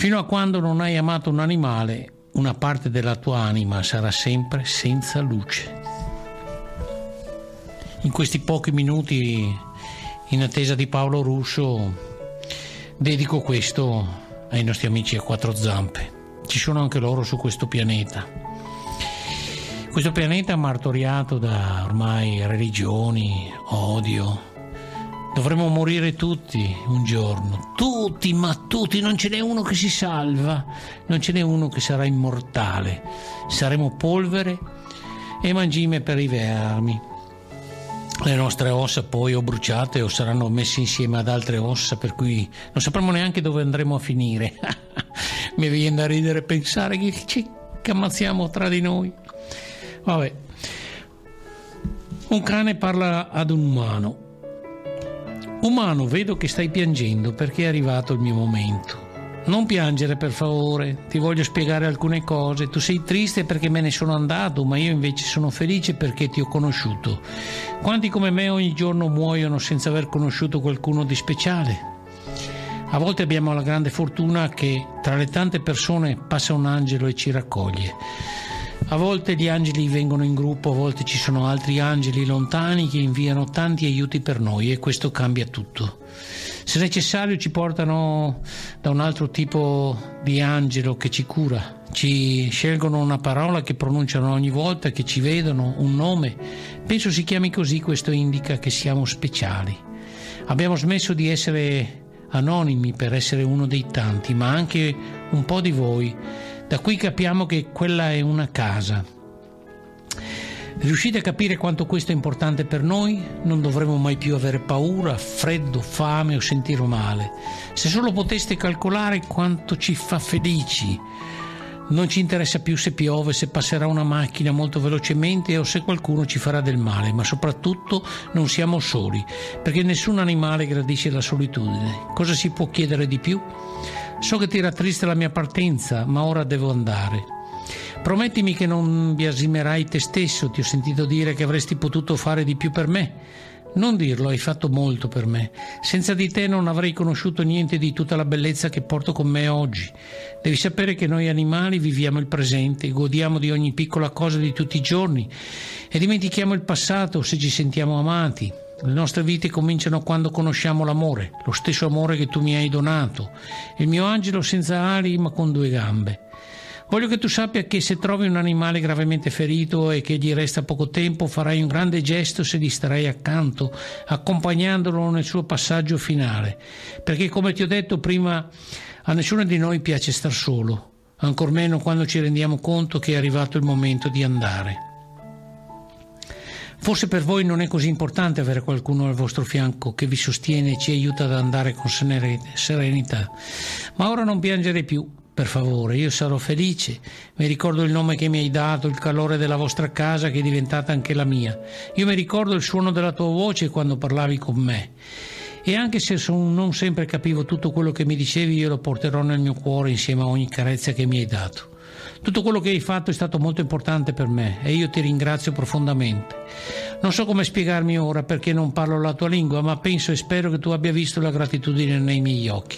Fino a quando non hai amato un animale, una parte della tua anima sarà sempre senza luce. In questi pochi minuti, in attesa di Paolo Russo, dedico questo ai nostri amici a quattro zampe. Ci sono anche loro su questo pianeta. Questo pianeta martoriato da ormai religioni, odio, Dovremmo morire tutti un giorno, tutti, ma tutti, non ce n'è uno che si salva, non ce n'è uno che sarà immortale. Saremo polvere e mangime per i vermi. Le nostre ossa poi o bruciate o saranno messe insieme ad altre ossa, per cui non sapremo neanche dove andremo a finire. Mi viene da ridere pensare che ci ammazziamo tra di noi. Vabbè. Un cane parla ad un umano Umano, vedo che stai piangendo perché è arrivato il mio momento. Non piangere per favore, ti voglio spiegare alcune cose. Tu sei triste perché me ne sono andato, ma io invece sono felice perché ti ho conosciuto. Quanti come me ogni giorno muoiono senza aver conosciuto qualcuno di speciale? A volte abbiamo la grande fortuna che tra le tante persone passa un angelo e ci raccoglie. A volte gli angeli vengono in gruppo, a volte ci sono altri angeli lontani che inviano tanti aiuti per noi e questo cambia tutto. Se necessario ci portano da un altro tipo di angelo che ci cura, ci scelgono una parola che pronunciano ogni volta che ci vedono, un nome. Penso si chiami così, questo indica che siamo speciali. Abbiamo smesso di essere anonimi per essere uno dei tanti, ma anche un po' di voi da qui capiamo che quella è una casa. Riuscite a capire quanto questo è importante per noi? Non dovremo mai più avere paura, freddo, fame o sentire male. Se solo poteste calcolare quanto ci fa felici. Non ci interessa più se piove, se passerà una macchina molto velocemente o se qualcuno ci farà del male, ma soprattutto non siamo soli, perché nessun animale gradisce la solitudine. Cosa si può chiedere di più? So che ti rattrista la mia partenza, ma ora devo andare. Promettimi che non biasimerai te stesso, ti ho sentito dire che avresti potuto fare di più per me. Non dirlo, hai fatto molto per me. Senza di te non avrei conosciuto niente di tutta la bellezza che porto con me oggi. Devi sapere che noi animali viviamo il presente, godiamo di ogni piccola cosa di tutti i giorni e dimentichiamo il passato se ci sentiamo amati. Le nostre vite cominciano quando conosciamo l'amore, lo stesso amore che tu mi hai donato, il mio angelo senza ali ma con due gambe. Voglio che tu sappia che se trovi un animale gravemente ferito e che gli resta poco tempo, farai un grande gesto se gli starai accanto, accompagnandolo nel suo passaggio finale. Perché, come ti ho detto prima, a nessuno di noi piace star solo, ancor meno quando ci rendiamo conto che è arrivato il momento di andare. Forse per voi non è così importante avere qualcuno al vostro fianco che vi sostiene e ci aiuta ad andare con serenità. Ma ora non piangere più, per favore, io sarò felice. Mi ricordo il nome che mi hai dato, il calore della vostra casa che è diventata anche la mia. Io mi ricordo il suono della tua voce quando parlavi con me. E anche se non sempre capivo tutto quello che mi dicevi, io lo porterò nel mio cuore insieme a ogni carezza che mi hai dato. Tutto quello che hai fatto è stato molto importante per me e io ti ringrazio profondamente. Non so come spiegarmi ora perché non parlo la tua lingua, ma penso e spero che tu abbia visto la gratitudine nei miei occhi.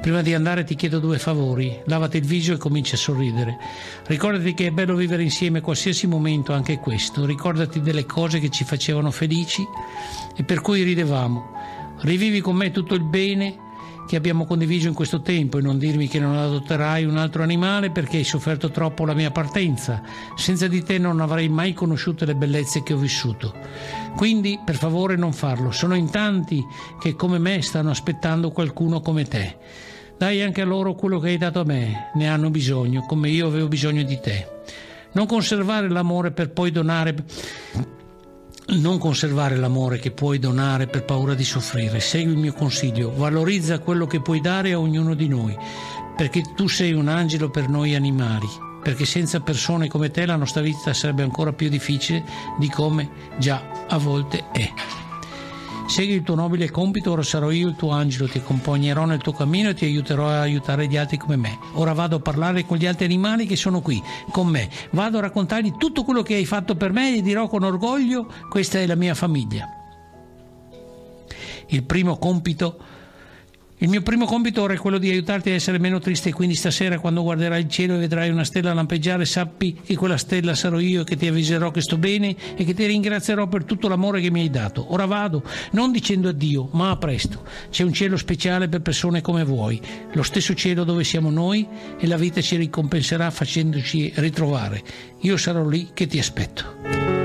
Prima di andare ti chiedo due favori. Lavati il viso e comincia a sorridere. Ricordati che è bello vivere insieme qualsiasi momento, anche questo. Ricordati delle cose che ci facevano felici e per cui ridevamo. Rivivi con me tutto il bene che abbiamo condiviso in questo tempo e non dirmi che non adotterai un altro animale perché hai sofferto troppo la mia partenza. Senza di te non avrei mai conosciuto le bellezze che ho vissuto. Quindi, per favore, non farlo. Sono in tanti che come me stanno aspettando qualcuno come te. Dai anche a loro quello che hai dato a me, ne hanno bisogno, come io avevo bisogno di te. Non conservare l'amore per poi donare non conservare l'amore che puoi donare per paura di soffrire. Segui il mio consiglio, valorizza quello che puoi dare a ognuno di noi, perché tu sei un angelo per noi animali, perché senza persone come te la nostra vita sarebbe ancora più difficile di come già a volte è. Segui il tuo nobile compito, ora sarò io il tuo angelo, ti accompagnerò nel tuo cammino e ti aiuterò a aiutare gli altri come me. Ora vado a parlare con gli altri animali che sono qui, con me. Vado a raccontargli tutto quello che hai fatto per me e dirò con orgoglio, questa è la mia famiglia. Il primo compito Il mio primo compito ora è quello di aiutarti a essere meno triste quindi stasera quando guarderai il cielo e vedrai una stella lampeggiare sappi che quella stella sarò io che ti avviserò che sto bene e che ti ringrazierò per tutto l'amore che mi hai dato. Ora vado, non dicendo addio, ma a presto. C'è un cielo speciale per persone come voi, lo stesso cielo dove siamo noi e la vita ci ricompenserà facendoci ritrovare. Io sarò lì che ti aspetto.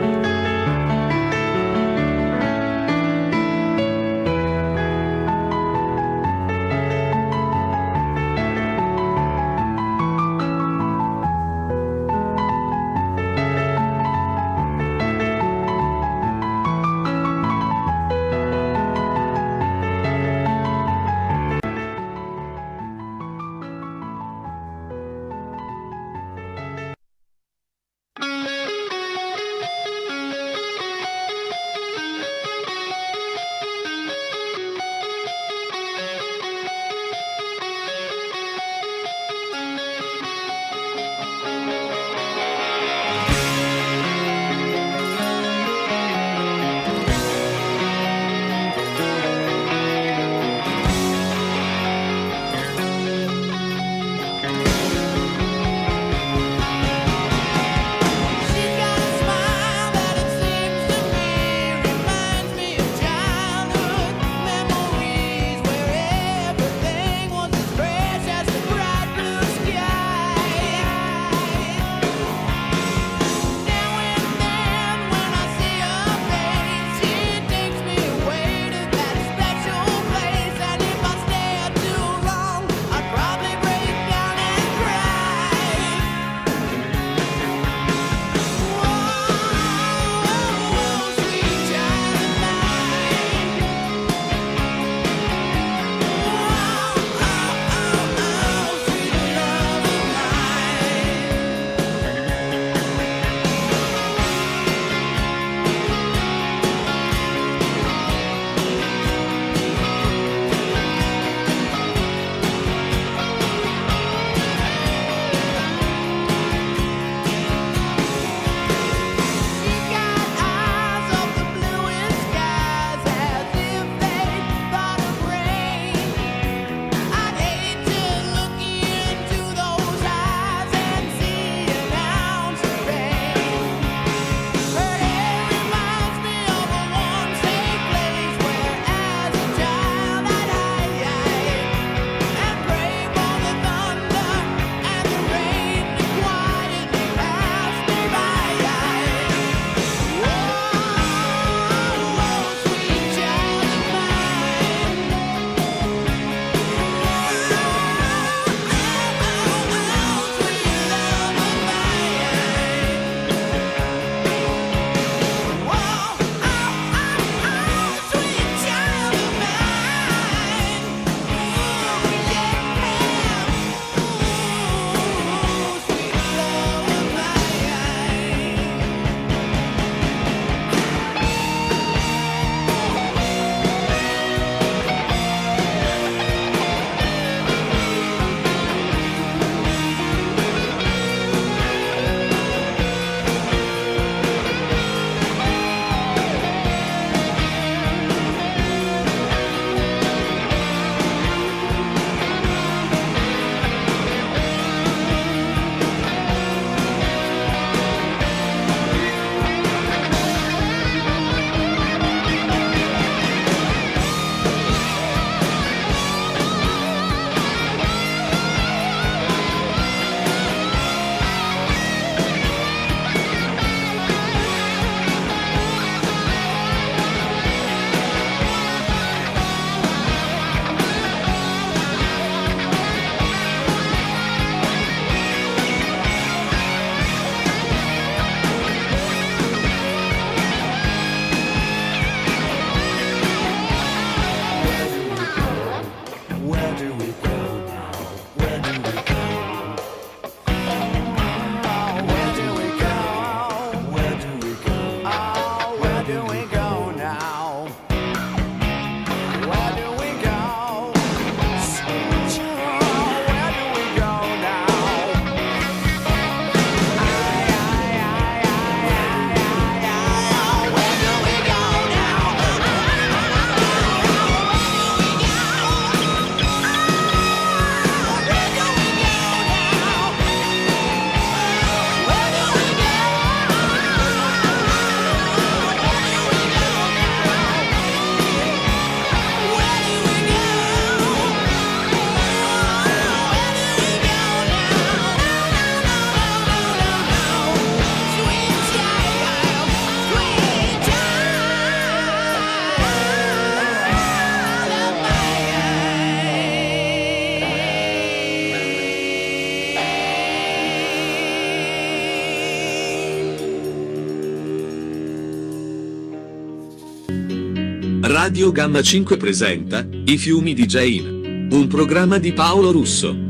Radio Gamma 5 presenta I fiumi di Jane. Un programma di Paolo Russo.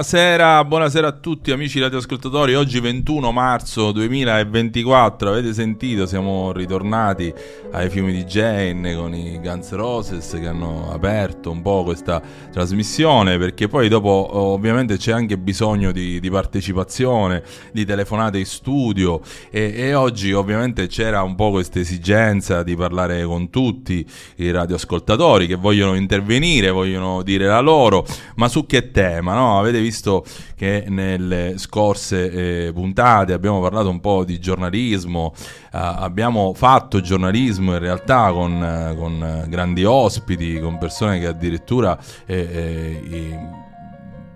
Buonasera, buonasera a tutti amici radioascoltatori, oggi 21 marzo 2024, avete sentito, siamo ritornati ai fiumi di Jane con i Guns Roses che hanno aperto un po' questa trasmissione perché poi dopo ovviamente c'è anche bisogno di, di partecipazione, di telefonate in studio. E, e, oggi ovviamente c'era un po' questa esigenza di parlare con tutti i radioascoltatori che vogliono intervenire, vogliono dire la loro, ma su che tema, no? Avete visto visto che nelle scorse eh, puntate abbiamo parlato un po' di giornalismo, eh, abbiamo fatto giornalismo in realtà con, eh, con grandi ospiti, con persone che addirittura eh, eh,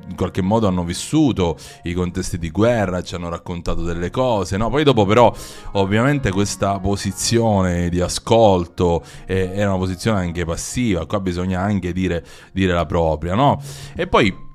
in qualche modo hanno vissuto i contesti di guerra, ci hanno raccontato delle cose, no? Poi dopo però ovviamente questa posizione di ascolto eh, era una posizione anche passiva, qua bisogna anche dire, dire la propria, no? E poi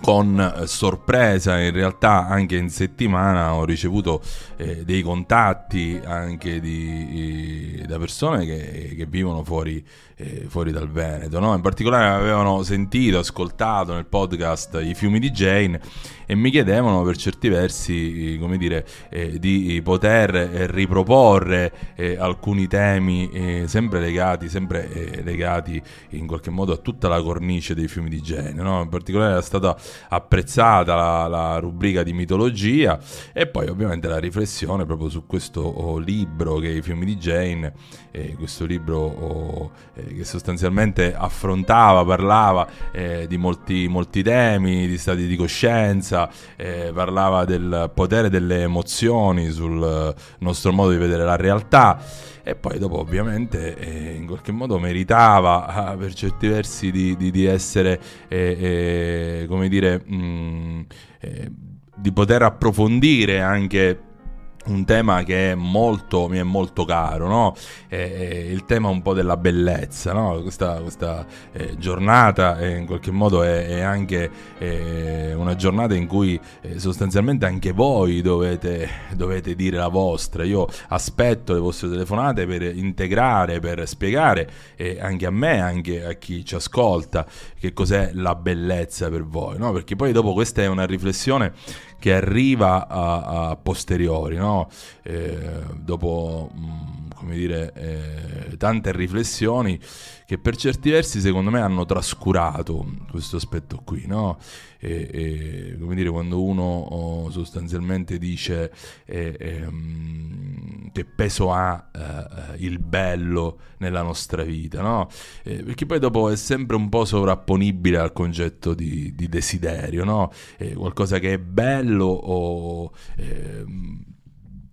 con sorpresa in realtà anche in settimana ho ricevuto eh, dei contatti anche di, da persone che, che vivono fuori, eh, fuori dal Veneto no? in particolare avevano sentito, ascoltato nel podcast I fiumi di Jane e mi chiedevano per certi versi come dire, eh, di poter eh, riproporre eh, alcuni temi sempre legati sempre legati in qualche modo a tutta la cornice dei fiumi di Jane no? in particolare era stata apprezzata la, la, rubrica di mitologia e poi ovviamente la riflessione proprio su questo oh, libro che è I fiumi di Jane, eh, questo libro oh, eh, che sostanzialmente affrontava, parlava eh, di molti, molti, temi, di stati di coscienza, eh, parlava del potere delle emozioni sul nostro modo di vedere la realtà e poi dopo ovviamente eh, in qualche modo meritava ah, per certi versi di, di, di essere, eh, eh, come dire, mh, mm, eh, di poter approfondire anche un tema che molto, mi è molto caro, no? è, è il tema un po' della bellezza, no? questa, questa eh, giornata eh, in qualche modo è, è anche eh, una giornata in cui eh, sostanzialmente anche voi dovete, dovete, dire la vostra, io aspetto le vostre telefonate per integrare, per spiegare eh, anche a me, anche a chi ci ascolta, che cos'è la bellezza per voi, no? perché poi dopo questa è una riflessione che arriva a, a posteriori, no? eh, dopo mh, mm, come dire, eh, tante riflessioni che per certi versi secondo me hanno trascurato questo aspetto qui, no? E, e, come dire, quando uno oh, sostanzialmente dice eh, ehm, che peso ha eh, il bello nella nostra vita, no? Eh, perché poi dopo è sempre un po' sovrapponibile al concetto di, di desiderio, no? qualcosa che è bello o ehm,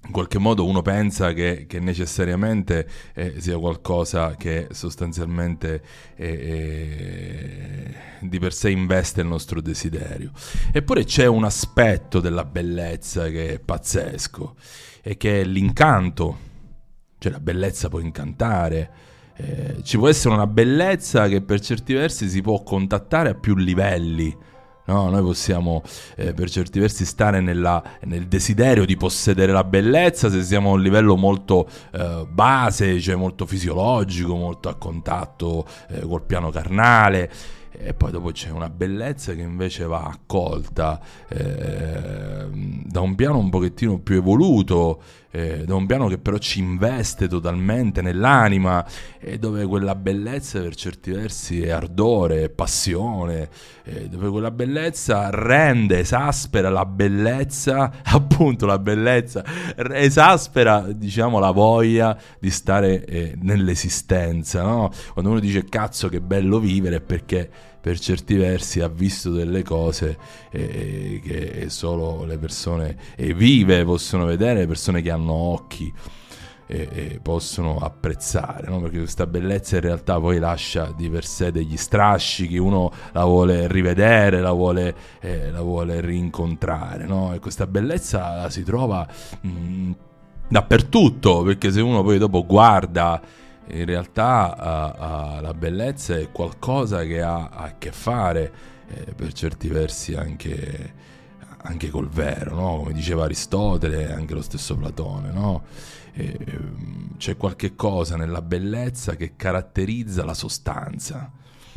in qualche modo uno pensa che, che necessariamente eh, sia qualcosa che sostanzialmente eh, eh, di per sé investe il nostro desiderio. Eppure c'è un aspetto della bellezza che è pazzesco e che è l'incanto Cioè la bellezza può incantare, eh, ci può essere una bellezza che per certi versi si può contattare a più livelli. No, noi possiamo eh, per certi versi stare nella, nel desiderio di possedere la bellezza se siamo a un livello molto eh, base, cioè molto fisiologico, molto a contatto eh, col piano carnale. E poi dopo c'è una bellezza che invece va accolta eh, da un piano un pochettino più evoluto, eh, da un piano che però ci investe totalmente nell'anima e dove quella bellezza per certi versi è ardore, è passione, eh, dove quella bellezza rende, esaspera la bellezza, appunto la bellezza, esaspera diciamo la voglia di stare eh, nell'esistenza, no? Quando uno dice cazzo che bello vivere perché per certi versi ha visto delle cose eh, che solo le persone vive possono vedere, le persone che hanno occhi possono apprezzare, no? perché questa bellezza in realtà poi lascia di per sé degli strascichi, uno la vuole rivedere, la vuole, eh, la vuole rincontrare, no? e questa bellezza la si trova mh, mm, dappertutto, perché se uno poi dopo guarda in realtà uh, uh, la bellezza è qualcosa che ha a che fare eh, per certi versi anche, anche col vero, no? come diceva Aristotele, anche lo stesso Platone. No? E, ehm, c'è qualche cosa nella bellezza che caratterizza la sostanza.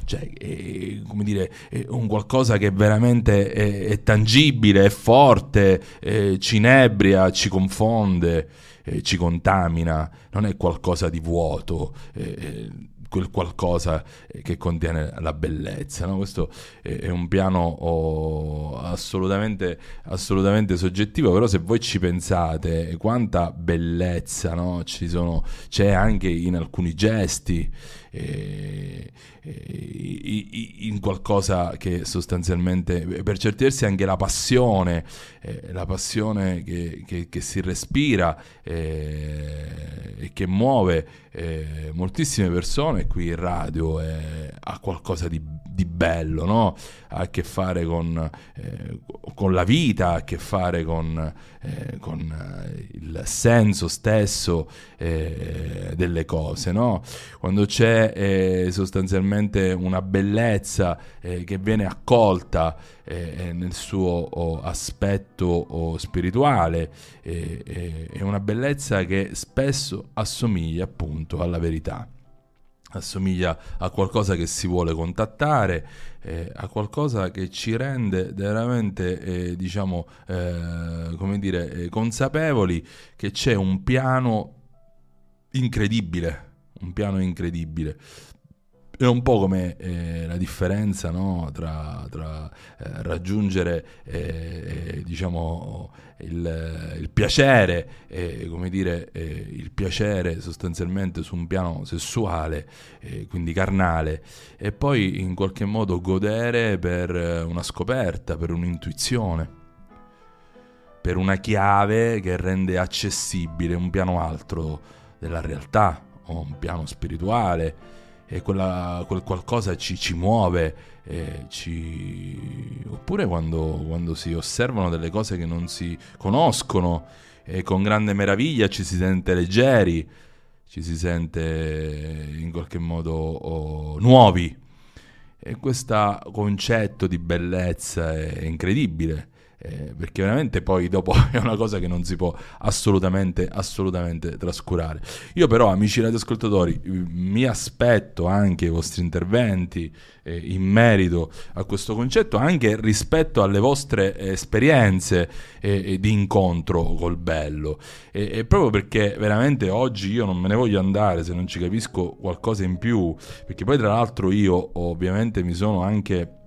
Cioè, è, come dire, è un qualcosa che veramente è, è tangibile, è forte, è, ci inebria, ci confonde eh, ci contamina, non è qualcosa di vuoto. Eh, eh quel qualcosa eh, che contiene la bellezza. No? Questo è un piano oh, assolutamente, assolutamente, soggettivo, però se voi ci pensate quanta bellezza no? sono, c'è anche in alcuni gesti. Eh, in qualcosa che sostanzialmente, per certi versi anche la passione, eh, la passione che, che, che si respira eh, e che muove eh, moltissime persone qui in radio eh, ha qualcosa di, di bello, no? ha a che fare con, eh, con, la vita, ha a che fare con, eh, con il senso stesso delle cose. No? Quando c'è sostanzialmente una bellezza che viene accolta nel suo oh, aspetto oh, spirituale, è una bellezza che spesso assomiglia appunto alla verità. Assomiglia a qualcosa che si vuole contattare, eh, a qualcosa che ci rende veramente, eh, diciamo, eh, come dire, eh, consapevoli che c'è un piano incredibile, un piano incredibile è un po' come eh, la differenza no? tra, tra eh, raggiungere eh, diciamo, il, il, piacere, come dire, il piacere sostanzialmente su un piano sessuale, quindi carnale, e poi in qualche modo godere per una scoperta, per un'intuizione per una chiave che rende accessibile un piano altro della realtà o un piano spirituale e quella, quel qualcosa ci, ci muove, eh, ci... oppure quando, quando, si osservano delle cose che non si conoscono e con grande meraviglia ci si sente leggeri, ci si sente in qualche modo oh, nuovi. E questo concetto di bellezza è incredibile eh, perché veramente poi dopo è una cosa che non si può assolutamente, assolutamente trascurare. Io però, amici radioascoltatori, mi aspetto anche i vostri interventi eh, in merito a questo concetto, anche rispetto alle vostre esperienze eh, di incontro col bello. E proprio perché veramente oggi io non me ne voglio andare se non ci capisco qualcosa in più, perché poi tra l'altro io ovviamente mi sono anche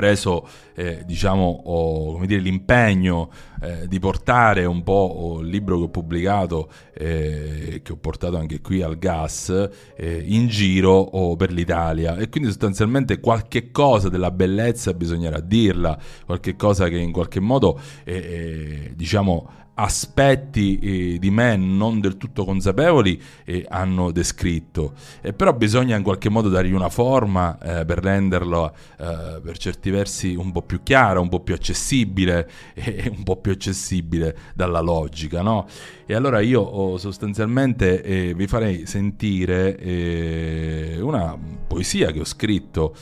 preso eh, diciamo, oh, dire, l'impegno eh, di portare un po' il libro che ho pubblicato, eh, che ho portato anche qui al gas, eh, in giro oh, per l'Italia. E quindi sostanzialmente qualche cosa della bellezza bisognerà dirla, qualche cosa che in qualche modo eh, eh, diciamo aspetti eh, di me non del tutto consapevoli eh, hanno descritto. Eh, però bisogna in qualche modo dargli una forma eh, per renderlo eh, per certi versi un po' più chiaro, un po' più accessibile e un po' più accessibile dalla logica, no? E allora io oh, sostanzialmente eh, vi farei sentire una poesia che ho scritto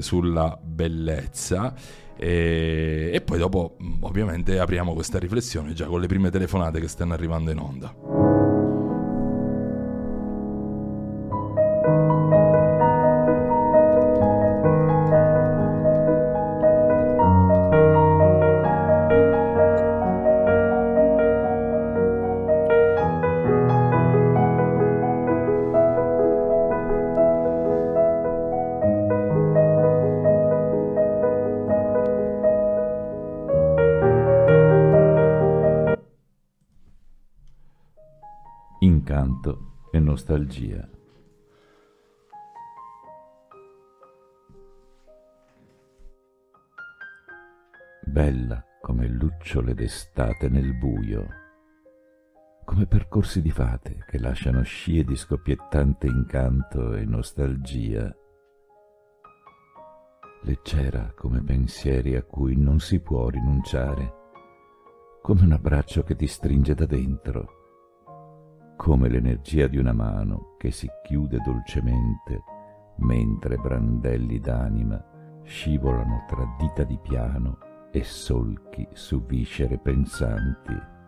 sulla bellezza e, e poi dopo ovviamente apriamo questa riflessione già con le prime telefonate che stanno arrivando in onda. Nostalgia. Bella come lucciole d'estate nel buio, come percorsi di fate che lasciano scie di scoppiettante incanto e nostalgia, leggera come pensieri a cui non si può rinunciare, come un abbraccio che ti stringe da dentro come l'energia di una mano che si chiude dolcemente mentre brandelli d'anima scivolano tra dita di piano e solchi su viscere pensanti.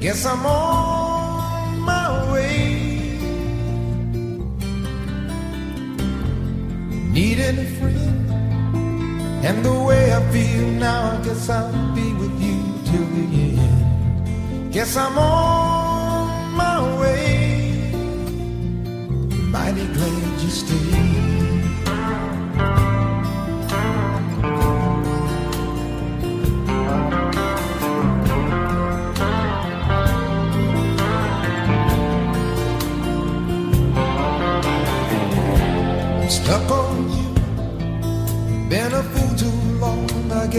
Guess I'm on my way. Needing a friend, and the way I feel now, I guess I'll be with you till the end. Guess I'm on my way. Mighty glad you stayed.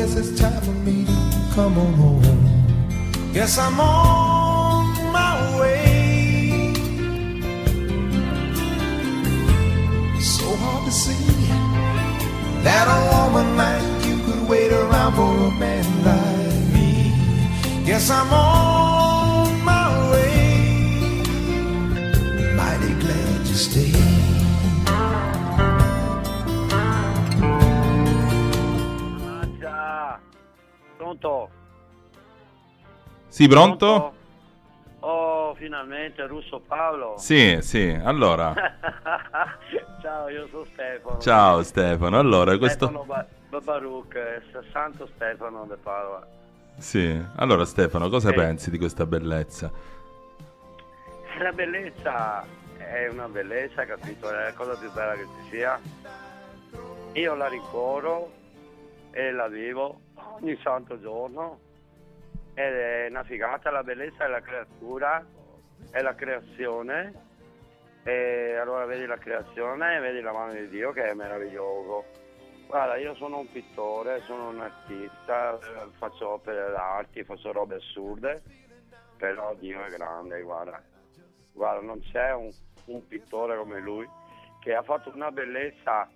Guess it's time for me to come on home. Guess I'm on my way. So hard to see that a woman like you could wait around for a man like me. Guess I'm on my way. Mighty glad you stayed. Pronto? Sì, pronto? pronto? Oh, finalmente, Russo Paolo. Sì, sì, allora. Ciao, io sono Stefano. Ciao Stefano, allora Stefano questo... Ba- Baruch, Santo Stefano de Padova. Sì, allora Stefano, cosa sì. pensi di questa bellezza? La bellezza è una bellezza, capito? È la cosa più bella che ci sia. Io la ricordo e la vivo ogni santo giorno ed è una figata, la bellezza è la creatura, è la creazione e allora vedi la creazione e vedi la mano di Dio che è meraviglioso. Guarda, io sono un pittore, sono un artista, faccio opere d'arte, faccio robe assurde, però Dio è grande, guarda. Guarda, non c'è un, un pittore come lui che ha fatto una bellezza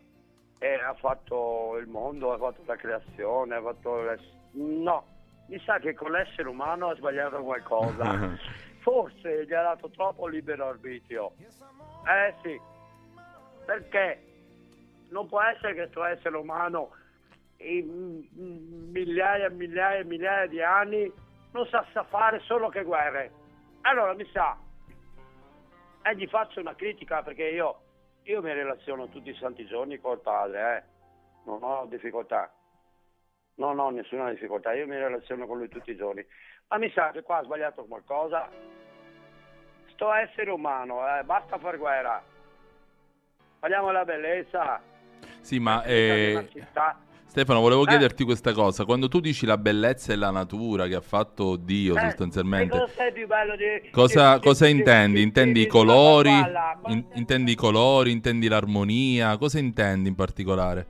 e ha fatto il mondo, ha fatto la creazione, ha fatto... No, mi sa che con l'essere umano ha sbagliato qualcosa. Forse gli ha dato troppo libero arbitrio. Eh sì, perché non può essere che questo essere umano in migliaia e migliaia e migliaia di anni non sa, sa fare solo che guerre. Allora mi sa, e gli faccio una critica perché io io mi relaziono tutti i santi giorni col padre, eh. non ho difficoltà. non ho nessuna difficoltà, io mi relaziono con lui tutti i giorni. Ma mi sa che qua ha sbagliato qualcosa. Sto essere umano, eh, basta far guerra. Parliamo della bellezza. Sì, ma eh, città. Stefano, volevo Eh. chiederti questa cosa. Quando tu dici la bellezza e la natura che ha fatto Dio Eh, sostanzialmente, cosa intendi? di- Intendi di- i colori? In- intendi i colori? Intendi l'armonia? Cosa intendi in particolare?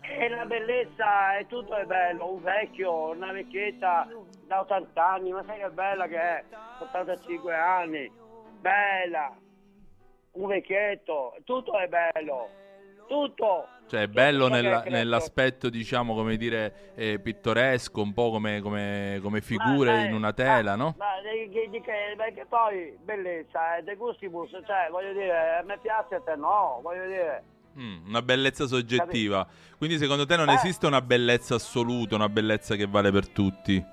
E la bellezza è tutto è bello, un vecchio, una vecchietta da 80 anni, ma sai che bella che è? 85 anni, bella, un vecchietto, tutto è bello, tutto. Cioè, è bello nella- nell'aspetto, diciamo, come dire, eh, pittoresco, un po' come, come- come figure Ma, eh, in una tela, ma- no? Ma perché poi bellezza, è de gustibus, cioè voglio dire, a me piace a te no, voglio dire. Mm, una bellezza soggettiva. Quindi secondo te non Eh. esiste una bellezza assoluta, una bellezza che vale per tutti?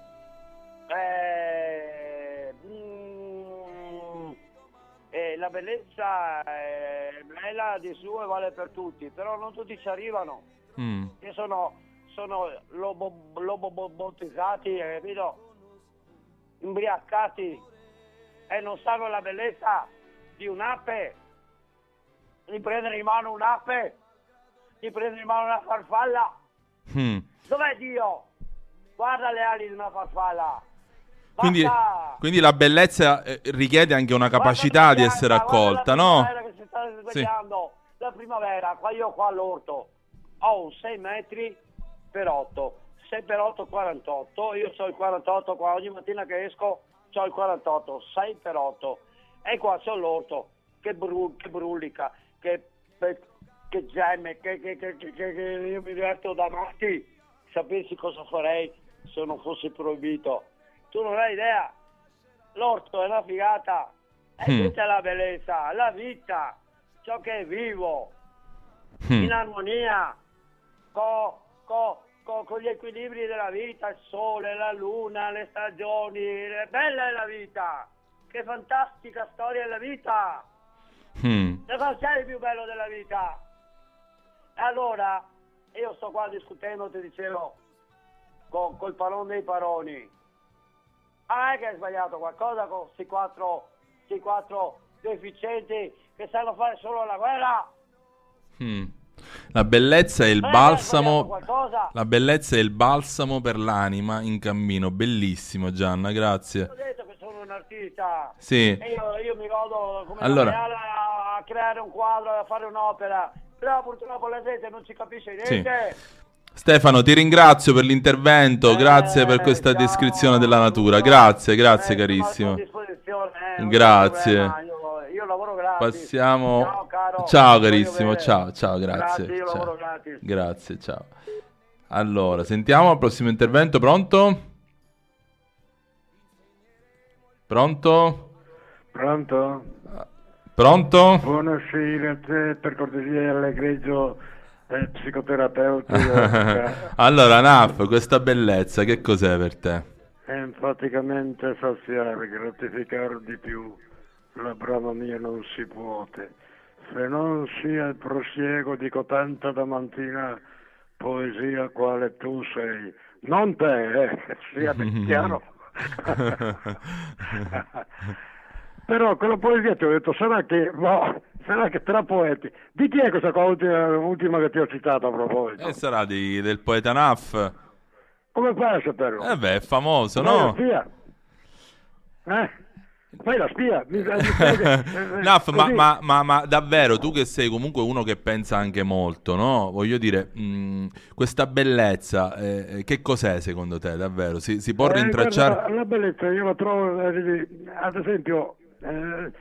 Bellezza è bella di suo e vale per tutti, però non tutti ci arrivano. Mm. Che sono, sono lobo, lobobotizzati, hai capito? Imbriacati e non sanno la bellezza di un'ape, di prendere in mano un'ape, di prendere in mano una farfalla. Mm. Dov'è Dio? Guarda le ali di una farfalla. Quindi, quindi la bellezza eh, richiede anche una capacità di essere accolta, no? La primavera che si sta svegliando. La primavera, qua io qua all'orto ho un 6 metri per 8. 6 per 8 48. Io ho il 48 qua, ogni mattina che esco ho il 48. 6 per 8. E qua c'ho l'orto che, bru- che brulica, che, che gemme, che, che, che, che- che- che io mi diverto da matti. Sapessi cosa farei se non fosse proibito. Tu non hai idea. L'orto è una figata. E Mm. questa è la bellezza, la vita, ciò che è vivo, Mm. in armonia co- co- co- con gli equilibri della vita, il sole, la luna, le stagioni. È bella è la vita. Che fantastica storia è la vita. Mm. E cosa c'è di più bello della vita? Allora, io sto qua discutendo, ti dicevo, con, col parone dei paroni. Ah, è che hai sbagliato qualcosa con questi quattro, quattro deficienti che sanno fare solo la guerra? Mm. La bellezza è il Eh, balsamo. La bellezza è il balsamo per l'anima in cammino. Bellissimo, Gianna, grazie. Ho detto che sono un artista. Sì. Io, io mi godo come Allora. a, creare un quadro, a fare un'opera. Però purtroppo la gente non ci capisce Sì. Stefano, ti ringrazio per l'intervento, Eh, grazie per questa ciao. descrizione della natura. Grazie, grazie Eh, carissimo. eh, Grazie. Io, io lavoro gratis. Passiamo. Ciao, caro. Ciao carissimo, ciao, ciao, grazie. Grazie, io ciao. lavoro gratis. Grazie, ciao. Allora, sentiamo il prossimo intervento, pronto? Pronto? Pronto? Pronto? Buonasera a te, per cortesia all'egregio eh, psicoterapeuta. allora, Naf, questa bellezza che cos'è per te? è praticamente saziare, gratificare di più. La brava mia non si può. Se non sia il prosieguo di cotanta da mantina poesia quale tu sei. Non te, eh, sia ben chiaro. Però quella poesia ti ho detto, sarà che, boh, sarà che tra poeti. Di chi è questa qua ultima, ultima che ti ho citato a proposito? E sarà di- del poeta Naf? Come fai a saperlo? Eh beh, è famoso, Fai la no? spia? Eh? Fai la spia? Mi- eh, Naf, ma, ma- ma- ma davvero tu che sei comunque uno che pensa anche molto, no? Voglio dire, mh, questa bellezza, eh, che cos'è secondo te, davvero? Si, si può Eh, rintracciare? guarda, la bellezza io la trovo, eh, ad esempio, eh,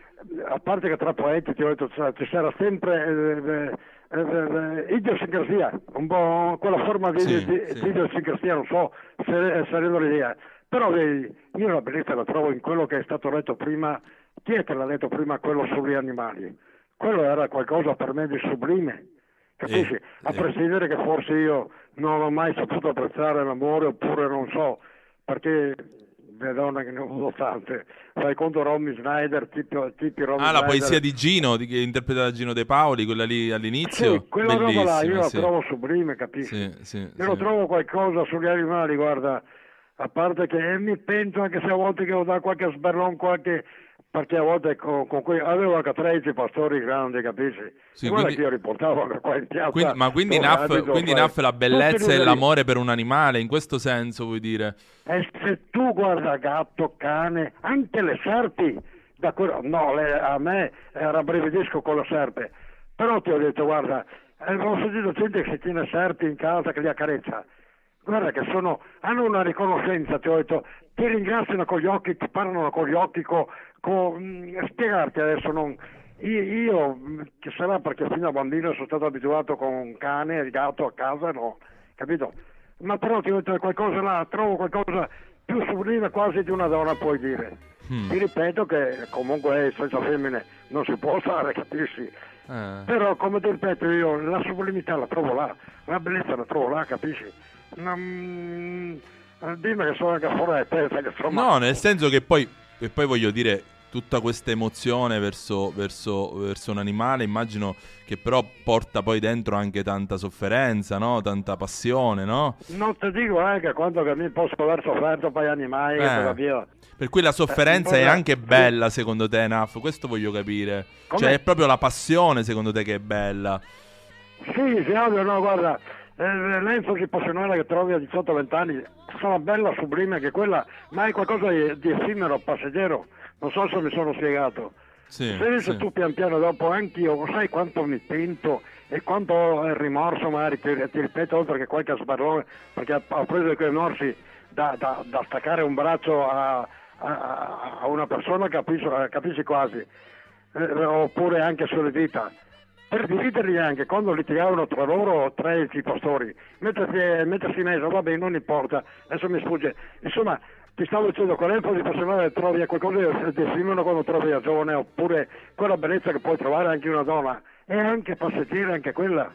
a parte che tra poeti ti ho detto cioè, ci sarà sempre eh, eh, eh, idiosincrasia, un po' quella forma di, Sì, di- sì. di idiosincrasia, non so se sarebbe l'idea. Però vedi, io la bellezza la trovo in quello che è stato letto prima, chi è che l'ha letto prima quello sugli animali? Quello era qualcosa per me di sublime. Capisci? Eh, a eh. prescindere che forse io non ho mai saputo apprezzare l'amore oppure non so, perché le donne che ne ho avuto tante. Fai conto Romy Snyder, tipi, tipi Romy Ah, la Snyder. poesia di Gino, di, che interpreta da Gino De Paoli, quella lì all'inizio. Sì, quella roba là io Bellissima, la sì. trovo sublime, capisci? Sì, sì, Io sì. lo trovo qualcosa sugli animali, guarda, a parte che mi pento anche se a volte che ho dato qualche sberlon, qualche... perché a volte con, con cui avevo anche 13 pastori grandi, capisci? Sì, guarda quindi- che io riportavo anche qua in piazza. Quindi- ma quindi Naf, quindi Naf la bellezza e l'amore per un animale, in questo senso vuoi dire? E se tu guarda gatto, cane, anche le serpi, da quello- no, le- a me eh, rabbrividisco con la serpe, però ti ho detto, guarda, eh, ho sentito gente che si tiene serpi in casa che li accarezza, guarda che sono, hanno una riconoscenza, ti ho detto, ti ringraziano con gli occhi, ti parlano con gli occhi, con, con- mm, spiegarti adesso non... Io, io, mm, che sarà perché fino a bambino sono stato abituato con un cane e il gatto a casa, no, capito? Ma però ti ho detto qualcosa là, trovo qualcosa più sublime quasi di una donna puoi dire. Hmm. Ti ripeto che comunque senza femmine non si può stare, capisci? Eh. Però come ti ripeto io, la sublimità la trovo là, la bellezza la trovo là, capisci? Non... eh, Dimmi che sono anche fuori di testa, che insomma... No, nel senso che poi, e poi voglio dire, tutta questa emozione verso, verso, verso un animale, immagino che però porta poi dentro anche tanta sofferenza, no? Tanta passione, no? Non ti dico anche quanto che mi posso aver sofferto per gli animali Eh. per cui la sofferenza Eh, è anche bella, secondo te, Naf? Questo voglio capire. Come? Cioè, è proprio la passione, secondo te, che è bella. Sì, sì, ovvio, no, guarda, eh, l'enfasi passionale che trovi a 18-20 anni sarà bella, sublime che quella, ma è qualcosa di, di effimero, passeggero. Non so se mi sono spiegato. Sì, Se invece sì. tu pian piano dopo, anch'io, sai quanto mi pento e quanto ho il rimorso, magari ti, ti ripeto, oltre che qualche sbarrone, perché ho preso quei rimorsi da, da- da staccare un braccio a, a- a una persona, capisci, capisci quasi, Eh, oppure anche sulle dita. Per dividerli anche, quando litigavano tra loro tre i pastori, mettersi, mettersi in mezzo, vabbè, non importa, adesso mi sfugge. Insomma, ti stavo dicendo, con l'enfasi passionale trovi qualcosa di simile quando trovi a giovane, oppure quella bellezza che puoi trovare anche in una donna, e anche passeggera anche quella,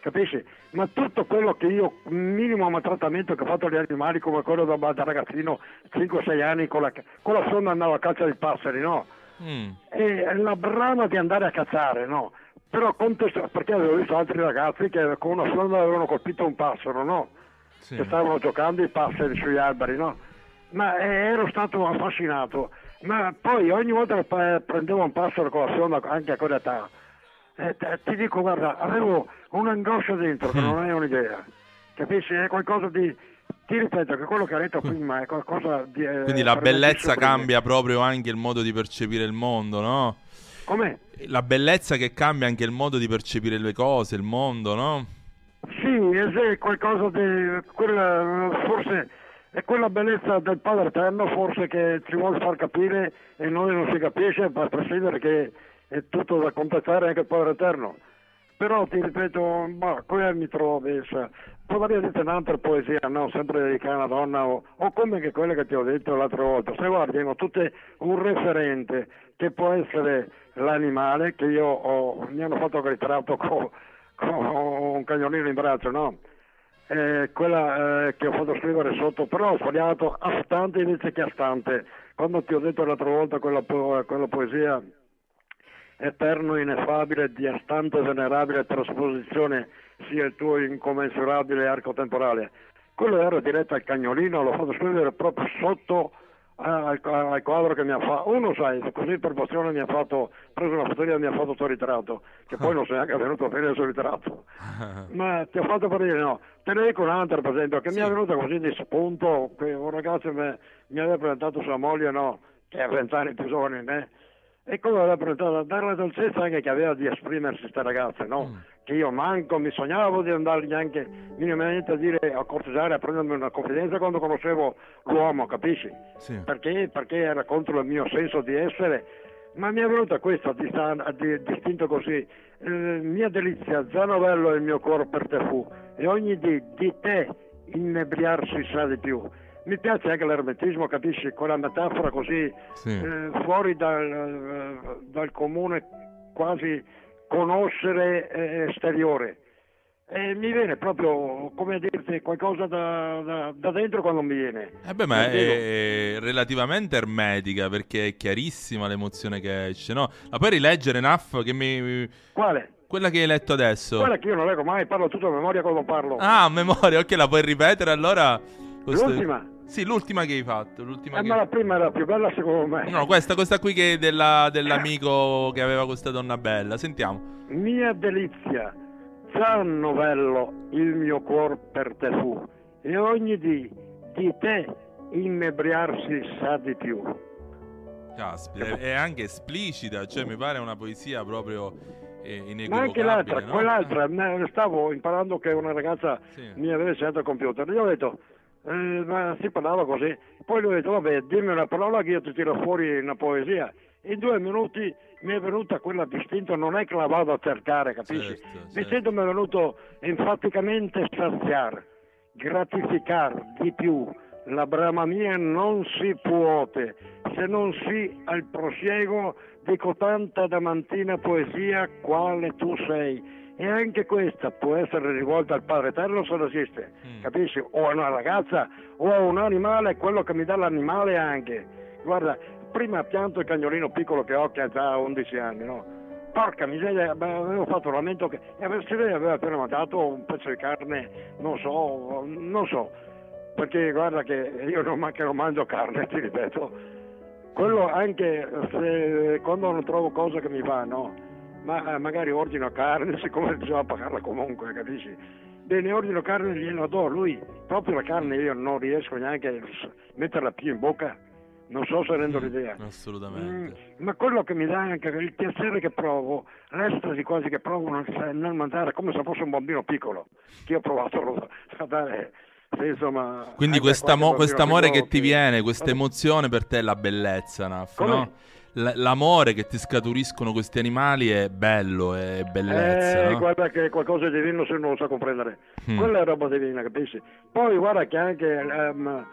capisci? Ma tutto quello che io, minimo maltrattamento che ho fatto agli animali, come quello da, da ragazzino, 5-6 anni, con la, con la sonda andavo a caccia di passeri, no? Mm. e la brama di andare a cazzare, no? Però contesto, perché avevo visto altri ragazzi che con una sonda avevano colpito un passero, no? Sì. Che stavano giocando i passeri sugli alberi, no? Ma eh, ero stato affascinato. Ma poi ogni volta che prendevo un passero con la sonda, anche a quell'età, eh, ti dico, guarda, avevo un'angoscia dentro che non hai un'idea. Capisci? È qualcosa di... Ti ripeto che quello che hai detto prima è qualcosa di... eh, Quindi la bellezza cambia proprio anche il modo di percepire il mondo, no? Com'è? La bellezza che cambia anche il modo di percepire le cose, il mondo, no? Sì, è qualcosa di quella, forse è quella bellezza del Padre Eterno forse che ci vuole far capire e noi non si capisce a prescindere che è tutto da contestare anche il Padre Eterno. Però ti ripeto, ma come mi trovo adesso? Potrei dire un'altra poesia, no? Sempre dedicata a una donna o, o come che quelle che ti ho detto l'altra volta. Se guardi, tutte un referente che può essere l'animale che io ho, mi hanno fatto il ritratto con, con un cagnolino in braccio, no? Eh, quella eh, che ho fatto scrivere sotto, però ho sbagliato a stante invece che a stante. Quando ti ho detto l'altra volta quella, po- quella poesia eterno, ineffabile, di astante venerabile trasposizione sia il tuo incommensurabile arco temporale. Quello era diretto al cagnolino, l'ho fatto scrivere proprio sotto al, al quadro che mi ha fatto. Uno, sai, così per passione mi ha fatto, preso una fotografia e mi ha fatto il suo ritratto, che poi non sei neanche venuto a vedere il suo ritratto. Ma ti ho fatto per dire no. Te ne dico un'altra, per esempio, che mi è venuta così di spunto, che un ragazzo me- mi aveva presentato sua moglie, no, che ha vent'anni più giovane di me, e come aveva presentato, dare la dolcezza anche che aveva di esprimersi queste ragazze, no? Che io manco mi sognavo di andargli anche minimamente a dire, a corteggiare, a prendermi una confidenza quando conoscevo l'uomo, capisci? Sì. Perché? Perché era contro il mio senso di essere. Ma mi è venuta questa a di- distinto così. Eh, mia delizia, già novello il mio cuore per te fu, e ogni dì di te innebriarsi sa di più. Mi piace anche l'ermetismo, capisci? Quella metafora così Sì. eh, fuori dal, dal comune quasi conoscere esteriore. E mi viene proprio, come dirti, qualcosa da, da- da dentro quando mi viene. Eh beh, ma Dico, è relativamente ermetica perché è chiarissima l'emozione che esce, no? Ma poi rileggere Naff che mi... Quale? Quella che hai letto adesso. Quella che io non leggo mai, parlo tutto a memoria quando parlo. Ah, a memoria, ok, la puoi ripetere allora? Questo- L'ultima? Sì, l'ultima che hai fatto. L'ultima Eh, che... ma la prima era più bella secondo me. No, questa, questa qui che è della- dell'amico che aveva questa donna bella. Sentiamo. Mia delizia, già novello il mio cuor per te fu, e ogni dì di te inebriarsi sa di più. Caspita, è, anche esplicita, cioè mi pare una poesia proprio eh, Ma anche l'altra, no? quell'altra, stavo imparando che una ragazza Sì. mi aveva insegnato al computer. Io ho detto, eh, ma si parlava così. Poi gli ho detto, vabbè, dimmi una parola che io ti tiro fuori una poesia. In due minuti mi è venuta quella distinta, non è che la vado a cercare, capisci? Certo, L'istinto mi è venuto enfaticamente saziare, gratificar di più. La brama mia non si puote, se non si al prosieguo dico tanta damantina poesia quale tu sei. E anche questa può essere rivolta al Padre Eterno se non esiste, Mm. capisci? O a una ragazza o a un animale, quello che mi dà l'animale anche. Guarda, prima pianto il cagnolino piccolo che ho che ha già 11 anni, no? Porca miseria, beh, avevo fatto un lamento che e lei aveva appena mandato un pezzo di carne, non so, non so, perché guarda che io non manco non mangio carne, ti ripeto. Quello anche se quando non trovo cosa che mi va, no? Ma eh, magari ordino carne, siccome bisogna pagarla comunque, capisci? Bene, ordino carne e gliela do, lui proprio la carne io non riesco neanche a metterla più in bocca, non so se rendo l'idea. Assolutamente. Mm, ma quello che mi dà anche il piacere che provo, l'estasi quasi che provo nel, nel mangiare come se fosse un bambino piccolo, che io ho provato a dare, insomma... Quindi quest'amore che ti viene, questa emozione per te è la bellezza, Come? no? L- l'amore che ti scaturiscono questi animali è bello, è bellezza, Eh, no? guarda che qualcosa di divino se non lo sa comprendere. Mm. Quella è roba divina, capisci? Poi guarda che anche ehm,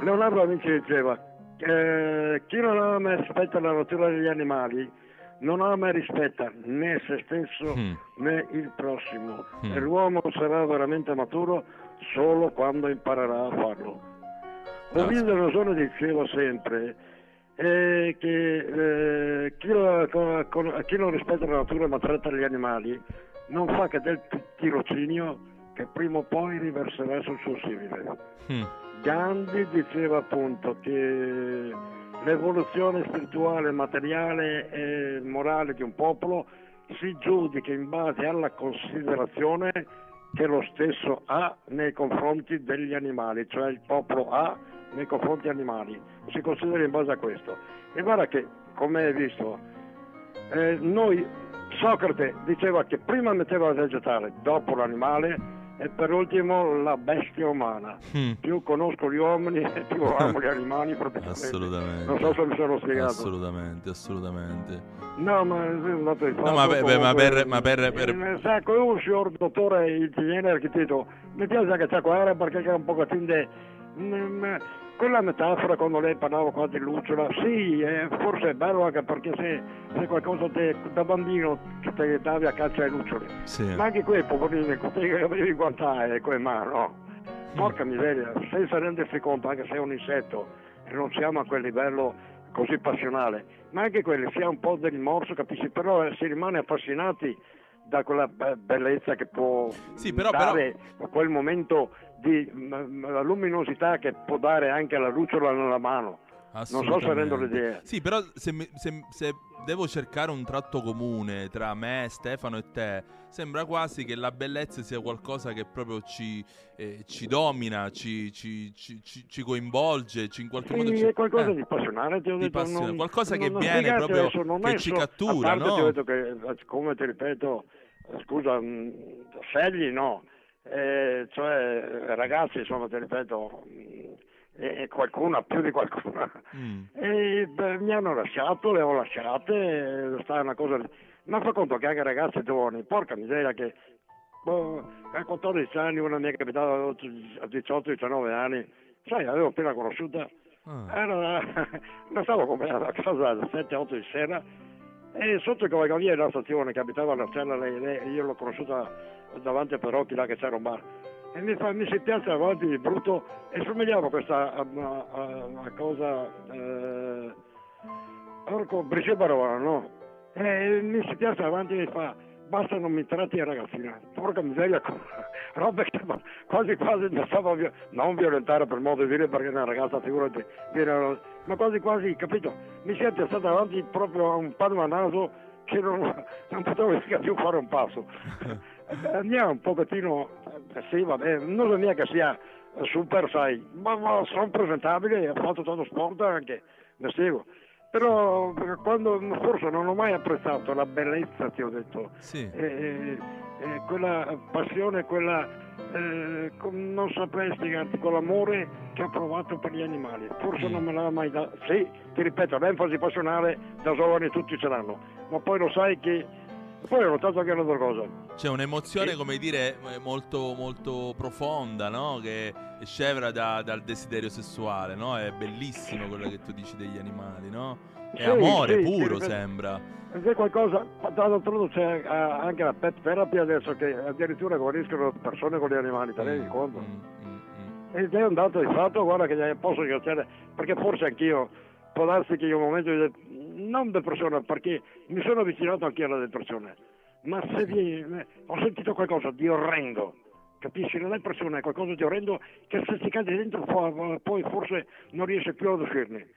Leonardo da Vinci diceva eh, chi non ama e rispetta la natura degli animali non ama e rispetta né se stesso Mm. né il prossimo. Mm. E l'uomo sarà veramente maturo solo quando imparerà a farlo. Non sono diceva sempre eh, che eh, chi, con- con- chi non rispetta la natura ma tratta gli animali non fa che del tirocinio che prima o poi riverserà sul suo simile. Mm. Gandhi diceva appunto che l'evoluzione spirituale, materiale e morale di un popolo si giudica in base alla considerazione che lo stesso ha nei confronti degli animali, cioè il popolo ha nei confronti animali, si considera in base a questo. E guarda che, come hai visto, eh, noi, Socrate diceva che prima metteva il vegetale, dopo l'animale e per ultimo la bestia umana. Mm. Più conosco gli uomini e più amo gli animali praticamente. Assolutamente. Non so se mi sono spiegato. Assolutamente, assolutamente. No, ma di No, ma, per- per- ma per, ma per- per- eh, Sa, un signor dottore ingegnere architetto, mi piace che c'è qua perché è un pochettino di... mm, quella metafora quando lei parlava qua di lucciola, sì, eh, forse è bello anche perché se, se qualcosa te, da bambino che ti davi a caccia ai luccioli. Sì. Ma anche quei poverini, che avevi guantaie con le mani, no? Porca miseria, senza rendersi conto, anche se è un insetto, e non siamo a quel livello così passionale, ma anche quelli si ha un po' di rimorso, capisci? Però eh, si rimane affascinati da quella be- bellezza che può Sì, però- dare quel momento di m- m- la luminosità che può dare anche la lucciola nella mano. Non so se rendo l'idea. Sì, però se, mi- se- se devo cercare un tratto comune tra me, Stefano e te, sembra quasi che la bellezza sia qualcosa che proprio ci, eh, ci domina, ci, ci- ci- coinvolge, ci in qualche modo Sì, ci... è qualcosa eh, di passionale, ti ho di detto. passione, non- qualcosa che non- viene spiegate proprio- adesso, non che ci so- cattura, no? Ti ho detto che, eh, come ti ripeto, scusa, mh, scegli no, Eh, cioè ragazzi, insomma, ti ripeto, mh, e qualcuno, più di qualcuno. Mm. E beh, mi hanno lasciato, le ho lasciate, eh, sta una cosa... Ma fa conto che anche ragazzi giovani, porca miseria che... boh, a 14 anni una mia capitata a 18-19 anni, sai, l'avevo appena conosciuta, Ah. era, la stavo accompagnando a casa alle 7-8 di sera E sotto Cavalcavia la stazione che abitava a lei, io l'ho conosciuta davanti a Perocchi, là che c'era un bar. E mi, fa, mi si piazza avanti di brutto e somigliava a questa a, a, a cosa... Eh, Orco Brice Barona, no? E mi si piazza avanti e mi fa basta non mi tratti ragazzina, porca miseria, roba che quasi quasi mi stava vio- non violentare per modo di dire perché una ragazza figurati, viene, ma quasi quasi, capito, mi si è piazzata davanti proprio a un panno a naso che non, non potevo più fare un passo. Andiamo un pochettino, eh, sì vabbè, non so neanche sia super sai, ma, ma sono presentabile, ho fatto tanto sport anche, ne seguo però quando forse non ho mai apprezzato la bellezza, ti ho detto, Sì. eh, eh, quella passione, quella, eh, com- non saprei spiegarti, quell'amore che ho provato per gli animali. Forse non me l'ha mai dato. Sì, ti ripeto, l'enfasi passionale da giovani tutti ce l'hanno, ma poi lo sai che... Poi ho notato anche un'altra cosa. C'è un'emozione, Sì. come dire, eh, molto, molto profonda, no? Che è scevra da- dal desiderio sessuale, no? È bellissimo quello che tu dici degli animali, no? È Sì, amore sì, puro, ripeto. sembra. C'è qualcosa, tra l'altro c'è eh, anche la pet therapy adesso che addirittura guariscono persone con gli animali, te ne rendi conto? Mm, mm, mm. Ed è un dato di fatto, guarda che posso ringraziare, perché forse anch'io, può darsi che io in un momento di, non depressione, perché mi sono avvicinato anch'io alla depressione, ma se vi, eh, ho sentito qualcosa di orrendo, capisci? La depressione è qualcosa di orrendo che se si cade dentro poi, forse non riesce più ad uscirne.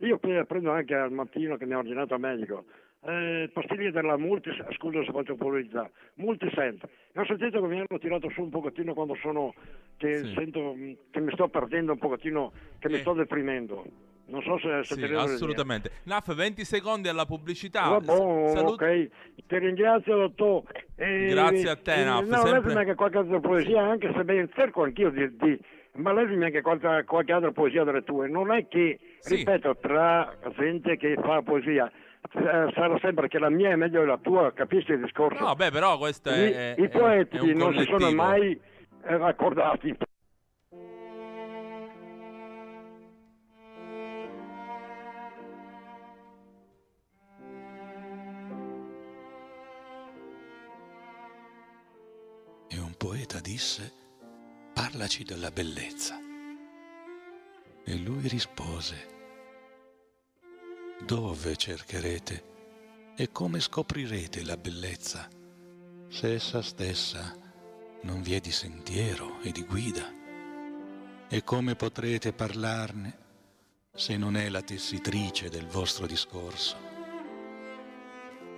Io prendo anche al mattino che mi ha ordinato il medico, eh, pastiglie della multi, scusa se faccio pubblicità, multisent. E ho sentito che mi hanno tirato su un pochettino quando sono, che Sì. sento mm, che mi sto perdendo un pochettino, che mi Eh. sto deprimendo. Non so se, Sì, assolutamente. Naf, 20 secondi alla pubblicità. Va buono, S- salut- ok, ti ringrazio dottore. Grazie a te, e- Naf, No, sempre- anche qualche altra poesia, anche se ben cerco anch'io di, di- ma leggimi anche qualche, qualche altra poesia delle tue. Non è che, Sì. ripeto, tra gente che fa poesia eh, sarà sempre che la mia è meglio della tua, capisci il discorso? No, beh, però questo è, I, è- i poeti è non si sono mai eh, accordati. Disse, parlaci della bellezza. E lui rispose, dove cercherete e come scoprirete la bellezza se essa stessa non vi è di sentiero e di guida? E come potrete parlarne se non è la tessitrice del vostro discorso?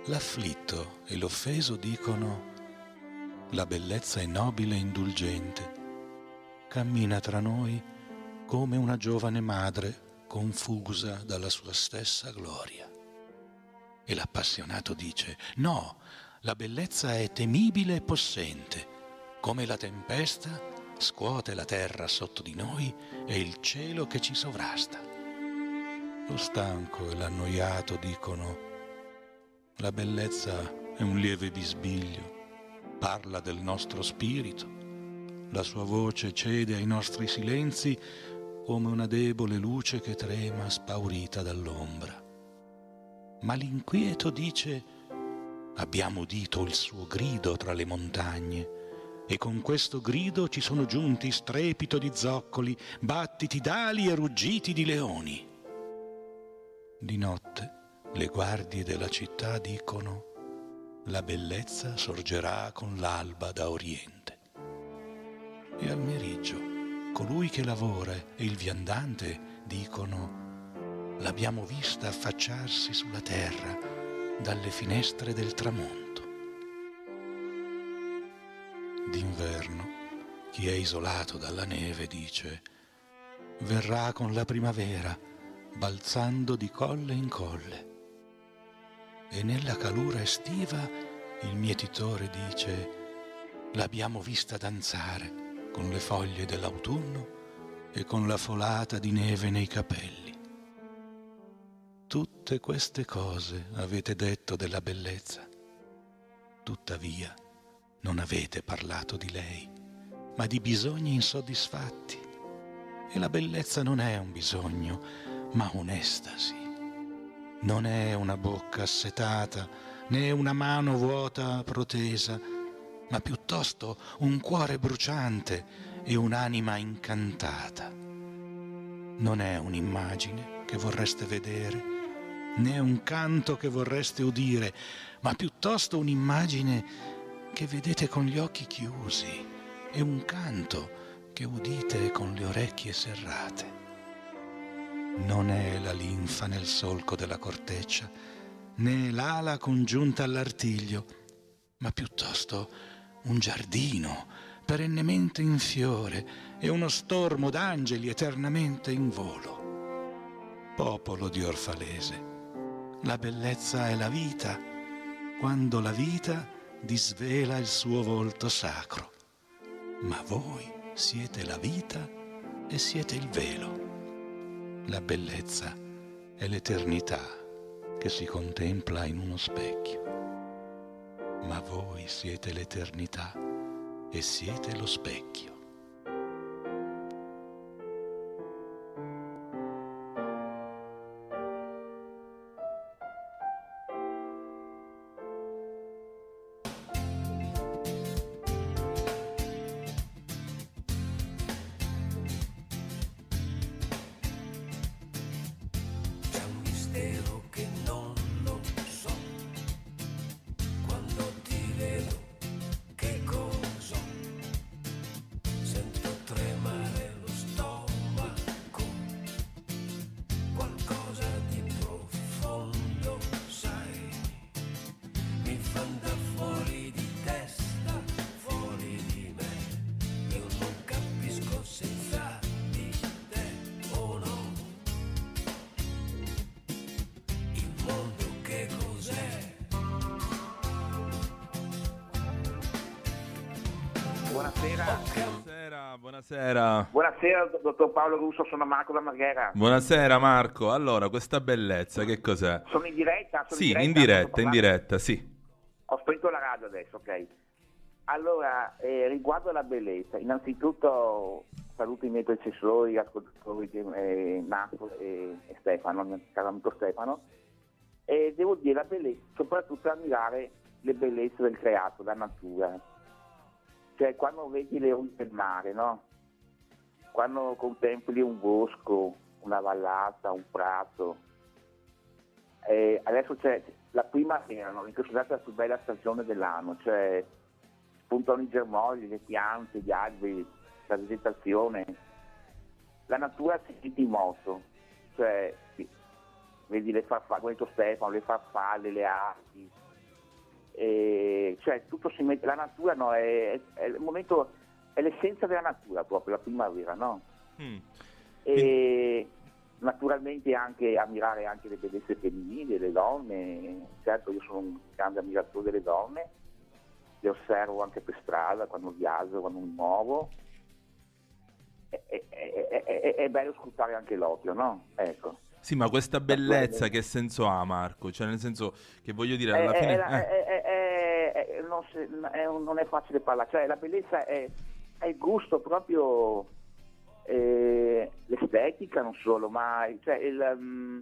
L'afflitto e l'offeso dicono la bellezza è nobile e indulgente, cammina tra noi come una giovane madre confusa dalla sua stessa gloria. E l'appassionato dice, no, la bellezza è temibile e possente, come la tempesta scuote la terra sotto di noi e il cielo che ci sovrasta. Lo stanco e l'annoiato dicono, la bellezza è un lieve bisbiglio, parla del nostro spirito, la sua voce cede ai nostri silenzi come una debole luce che trema spaurita dall'ombra. Ma l'inquieto dice, abbiamo udito il suo grido tra le montagne e con questo grido ci sono giunti strepito di zoccoli, battiti d'ali e ruggiti di leoni. Di notte le guardie della città dicono, la bellezza sorgerà con l'alba da oriente. E al meriggio, colui che lavora e il viandante dicono, l'abbiamo vista affacciarsi sulla terra dalle finestre del tramonto. D'inverno, chi è isolato dalla neve dice, verrà con la primavera, balzando di colle in colle e nella calura estiva il mietitore dice l'abbiamo vista danzare con le foglie dell'autunno e con la folata di neve nei capelli. Tutte queste cose avete detto della bellezza, tuttavia non avete parlato di lei, ma di bisogni insoddisfatti. E la bellezza non è un bisogno, ma un'estasi. Non è una bocca assetata, né una mano vuota protesa, ma piuttosto un cuore bruciante e un'anima incantata. Non è un'immagine che vorreste vedere, né un canto che vorreste udire, ma piuttosto un'immagine che vedete con gli occhi chiusi e un canto che udite con le orecchie serrate. Non è la linfa nel solco della corteccia, né l'ala congiunta all'artiglio, ma piuttosto un giardino perennemente in fiore e uno stormo d'angeli eternamente in volo. Popolo di Orfalese, la bellezza è la vita, quando la vita disvela il suo volto sacro. Ma voi siete la vita e siete il velo. La bellezza è l'eternità che si contempla in uno specchio. Ma voi siete l'eternità e siete lo specchio. Buonasera. Dottor Paolo Russo, sono Marco da Marghera. Buonasera Marco. Allora, questa bellezza che cos'è? Sono in diretta? Sono Sì, in diretta, in parlare? diretta, sì. Ho spento la radio adesso, ok. Allora, eh, riguardo alla bellezza, innanzitutto saluto i miei predecessori, ascoltatori eh, Marco e, e Stefano, caro amico Stefano, e devo dire la bellezza, soprattutto ammirare le bellezze del creato, la natura. Cioè, quando vedi le onde del mare, no? Quando contempli un bosco, una vallata, un prato, eh, adesso c'è la primavera, no? considerata la più bella stagione dell'anno, cioè spuntano i germogli, le piante, gli alberi, la vegetazione. La natura si sente in moto, cioè vedi le farfalle, come detto Stefano, le farfalle, le arti, e, cioè tutto si mette, la natura no, è, è il momento, è l'essenza della natura proprio, la primavera, no? Mm. e naturalmente anche ammirare anche le bellezze femminili, le donne, certo io sono un grande ammiratore delle donne, le osservo anche per strada, quando viaggio, quando mi muovo, è, è- è- è- bello scrutare anche l'occhio, no? Ecco. Sì, ma questa bellezza che senso ha Marco? Cioè, nel senso che voglio dire, alla È- è- fine... eh, non, non è facile parlare, cioè la bellezza è, è il gusto proprio, eh, l'estetica non solo, ma cioè, il, mm,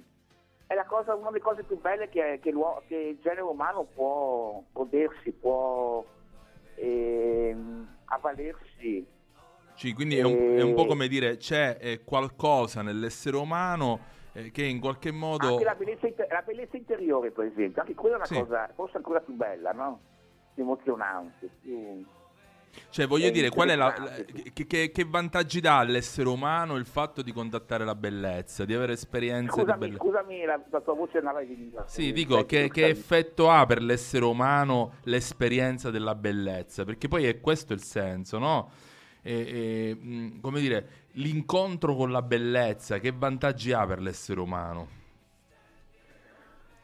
è la cosa, una delle cose più belle che, che che il genere umano può godersi, può ehm, avvalersi. Sì, quindi è un, è un po' Eh, come dire, c'è eh, qualcosa nell'essere umano eh, che in qualche modo... Anche la bellezza, inter- la bellezza interiore, per esempio, anche quella è una Sì. cosa forse ancora più bella, no? Più emozionante, più... Cioè, voglio è dire, qual è la, la- che, che- che vantaggi dà all'essere umano il fatto di contattare la bellezza, di avere esperienze di Scusami, bellezza? scusami la, la tua voce andava di Sì, dico, che, che effetto ha per l'essere umano l'esperienza della bellezza? Perché poi è questo il senso, no? E- e, come dire, l'incontro con la bellezza, che vantaggi ha per l'essere umano?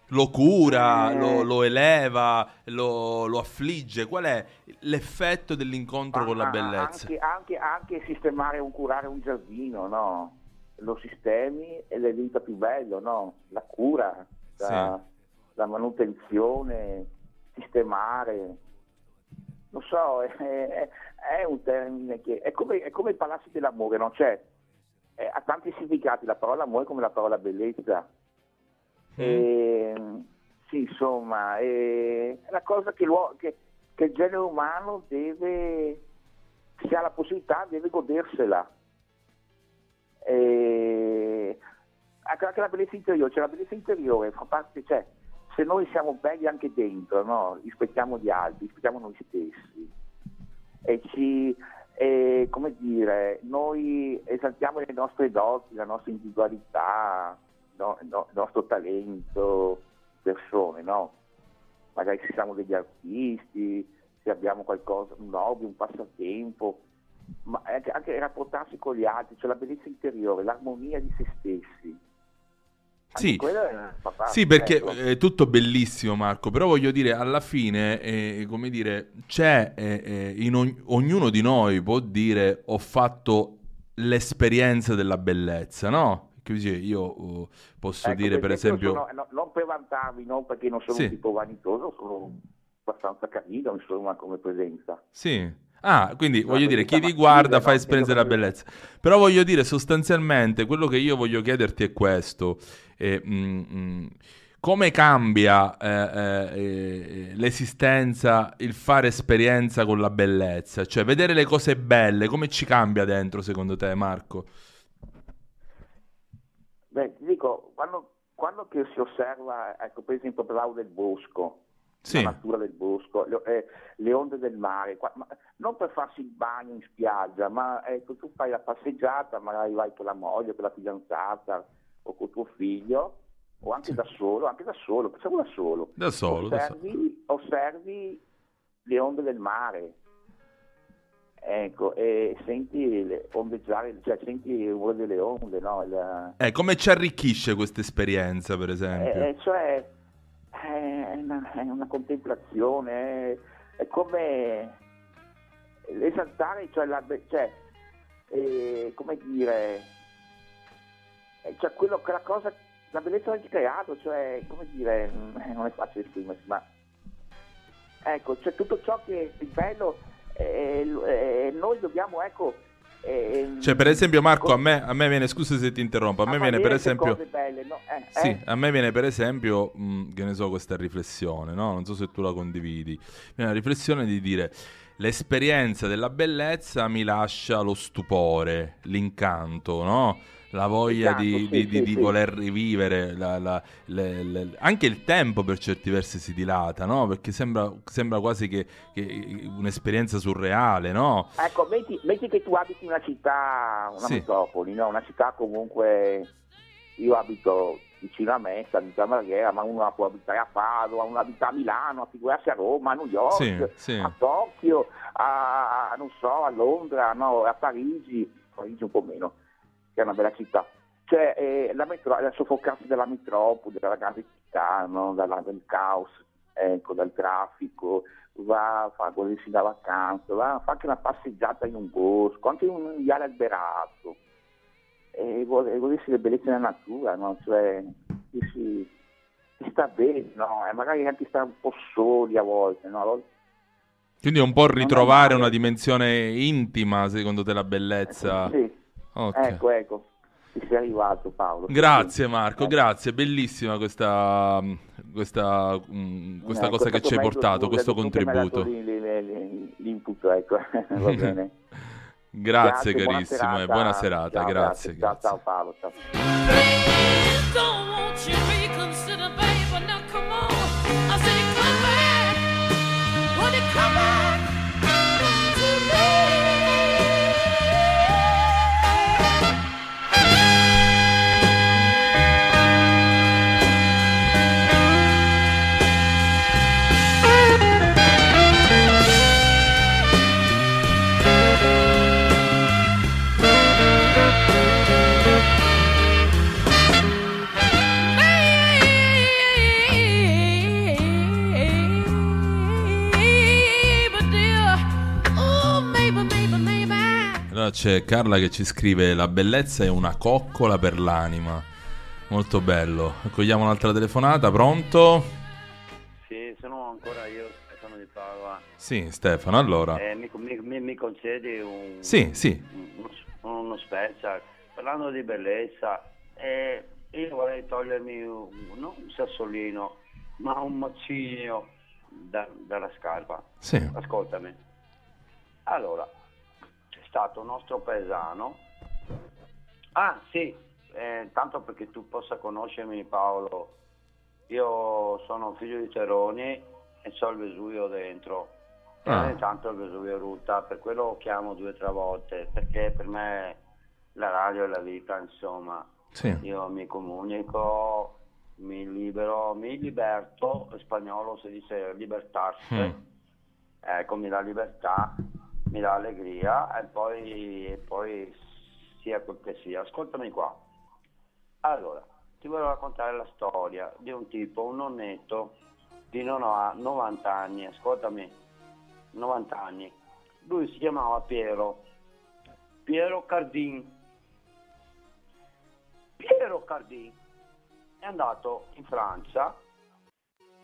Lo cura, Eh. lo, lo eleva, lo, lo affligge? Qual è l'effetto dell'incontro con la bellezza? Anche, anche, anche sistemare un curare un giardino, no? Lo sistemi e le diventa più bello, no? La cura, la, la manutenzione, sistemare. Lo so, è, è- è un termine che è come, è come i palazzi dell'amore, no? Cioè, eh, ha tanti significati la parola amore come la parola bellezza. E, sì, insomma, è la cosa che, che- che il genere umano deve, se ha la possibilità, deve godersela. E, anche, anche la bellezza interiore, cioè la bellezza interiore fa parte, cioè, se noi siamo belli anche dentro, no? rispettiamo gli altri, rispettiamo noi stessi e ci, e, come dire, noi esaltiamo le nostre doti, la nostra individualità, no- no- il nostro talento, persone, no? Magari se siamo degli artisti, se abbiamo qualcosa, un hobby, un passatempo, ma anche, anche rapportarsi con gli altri, cioè la bellezza interiore, l'armonia di se stessi. Sì. Sì, perché ecco. è tutto bellissimo, Marco. Però voglio dire, alla fine, eh, come dire, c'è eh, eh, in ogn- ognuno di noi può dire ho fatto l'esperienza della bellezza, no? Così io oh, posso Ecco, dire, per esempio, sono- no, non per vantarmi, non perché non sono Sì. un tipo vanitoso, sono abbastanza carino, insomma, come presenza. Sì. Ah, quindi Una voglio dire, chi ti guarda fa no? esperienza della bellezza. Però voglio dire, sostanzialmente, quello che io voglio chiederti è questo. eh, mm, mm, come cambia eh, eh, eh, l'esistenza, il fare esperienza con la bellezza? Cioè, vedere le cose belle, come ci cambia dentro, secondo te, Marco? Beh, ti dico, quando, quando che si osserva, ecco, per esempio, parlavo del bosco, Sì. la natura del bosco, le, eh, le onde del mare, qua- ma non per farsi il bagno in spiaggia, ma ecco, tu fai la passeggiata, magari vai con la moglie, con la fidanzata o con tuo figlio, o anche da solo, anche da solo, facciamo da solo. Da solo, da solo. osservi, osservi le onde del mare. Ecco, e senti le ondeggiare, cioè senti il rumore delle onde, no? Il- Eh, come ci arricchisce questa esperienza, per esempio? eh, cioè, è una, è una contemplazione, è, è come esaltare, cioè, la, cioè eh, come dire, eh, cioè quello, quella cosa, la bellezza del creato, cioè, come dire, mm, eh, non è facile esprimersi, ma ecco, c'è tutto ciò che è bello, eh, eh, noi dobbiamo, ecco, eh, Cioè, per esempio, Marco, co- a me, a me viene, scusa se ti interrompo, a me viene per esempio... cose belle, no? Eh, Sì, eh? a me viene per esempio, mh, che ne so, questa riflessione, no? Non so se tu la condividi. Viene la riflessione di dire l'esperienza della bellezza mi lascia lo stupore, l'incanto, no? La voglia di, L'incanto, di- sì, di- sì, di sì. voler rivivere, la- la- le- le- anche il tempo per certi versi si dilata, no? Perché sembra, sembra quasi che, che un'esperienza surreale, no? Ecco, metti, metti che tu abiti in una città, una metropoli, no? una città comunque, io abito vicino a me, sta a Marghera, ma uno può abitare a Padova, uno abita a Milano, a figurarsi a Roma, a New York, Sì, sì. a Tokyo, a, a- non so, a Londra, no, a Parigi, Parigi un po' meno, che è una bella città. Cioè, eh, la metro- il soffocarsi della metropoli, della grande città, no? Dalla- dal caos, ecco, dal traffico, va a fare godersi la vacanza, va a fare anche una passeggiata in un bosco, anche in un viale alberato, e godersi le bellezze della natura, no? Cioè, si, si- sta bene, no? E magari anche stare un po' soli a volte, no? Quindi è un po' ritrovare una dimensione intima, secondo te, la bellezza. Sì, Ok. ecco, ecco, ci sei arrivato Paolo. Grazie Marco, Eh. grazie, bellissima questa, questa, mm, questa Eh, cosa che ci hai portato, tu, questo contributo. L'input, ecco, va bene. Grazie, buona carissimo e buona serata, Ciao, grazie. Ciao, ciao Paolo, ciao. Come on. Allora c'è Carla che ci scrive la bellezza è una coccola per l'anima. Molto bello. Accogliamo un'altra telefonata, pronto? Sì, sono ancora io, Stefano di Padova. Sì, Stefano, allora. Eh, mi, mi- mi- concedi un, Sì, sì. un- uno special? Parlando di bellezza, eh, io vorrei togliermi un, non un sassolino, ma un macigno da- dalla scarpa. Sì. Ascoltami. Allora, stato un nostro paesano. Ah, sì, eh, tanto perché tu possa conoscermi Paolo, io sono figlio di Teroni e c'ho il Vesuvio dentro. E Ah. ogni tanto il Vesuvio rutta, per quello lo chiamo due o tre volte, perché per me la radio è la vita, insomma. Sì. Io mi comunico, mi libero, mi liberto, in spagnolo si dice libertarsi, Mm. ecco, mi dà libertà, mi dà allegria e poi, e poi sia quel che sia. Ascoltami qua. Allora, ti voglio raccontare la storia di un tipo, un nonnetto di non ha 90 anni, ascoltami, 90 anni. Lui si chiamava Piero, Piero Cardin. Piero Cardin è andato in Francia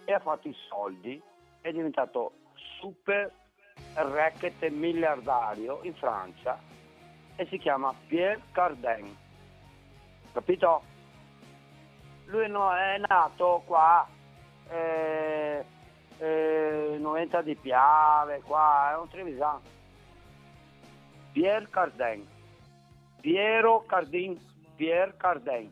e ha fatto i soldi, è diventato super racket miliardario in Francia e si chiama Pierre Cardin. Capito? Lui no- è nato qua, eh, eh, 90 di Piave, qua, è un trevisan. Pierre Cardin. Piero Cardin, Pierre Cardin.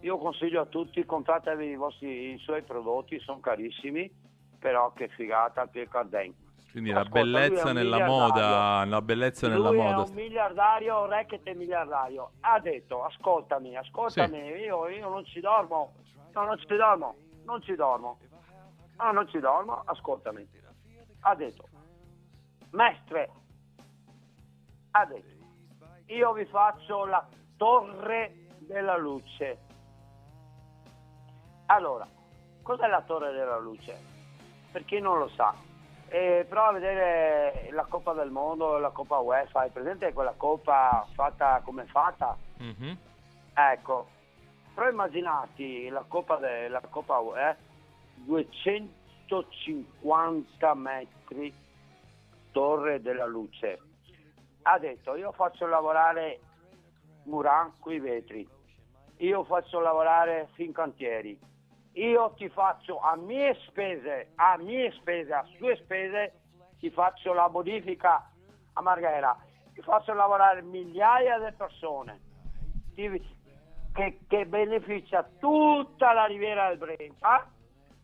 Io consiglio a tutti, compratevi i, vostri, i suoi prodotti, sono carissimi, però che figata Pierre Cardin. Quindi la Ascolta, è bellezza nella moda, la bellezza nella Lui è moda. un miliardario, racket e miliardario. Ha detto, ascoltami, ascoltami, io, io non ci dormo, no, non ci dormo, non ci dormo. No, non ci dormo, ascoltami. Ha detto, mestre, ha detto, io vi faccio la torre della luce. Allora, cos'è la torre della luce? Per chi non lo sa, eh, prova a vedere la Coppa del Mondo, la Coppa UEFA, hai presente quella Coppa fatta come è fatta? Mhm. Ecco, però immaginati la Coppa, de- la Coppa UE, 250 metri torre della luce. Ha detto, io faccio lavorare Muran coi vetri, io faccio lavorare Fincantieri, io ti faccio a mie spese, a mie spese, a sue spese, ti faccio la modifica a Marghera, ti faccio lavorare migliaia di persone, ti- che, che beneficia tutta la riviera del Brenta,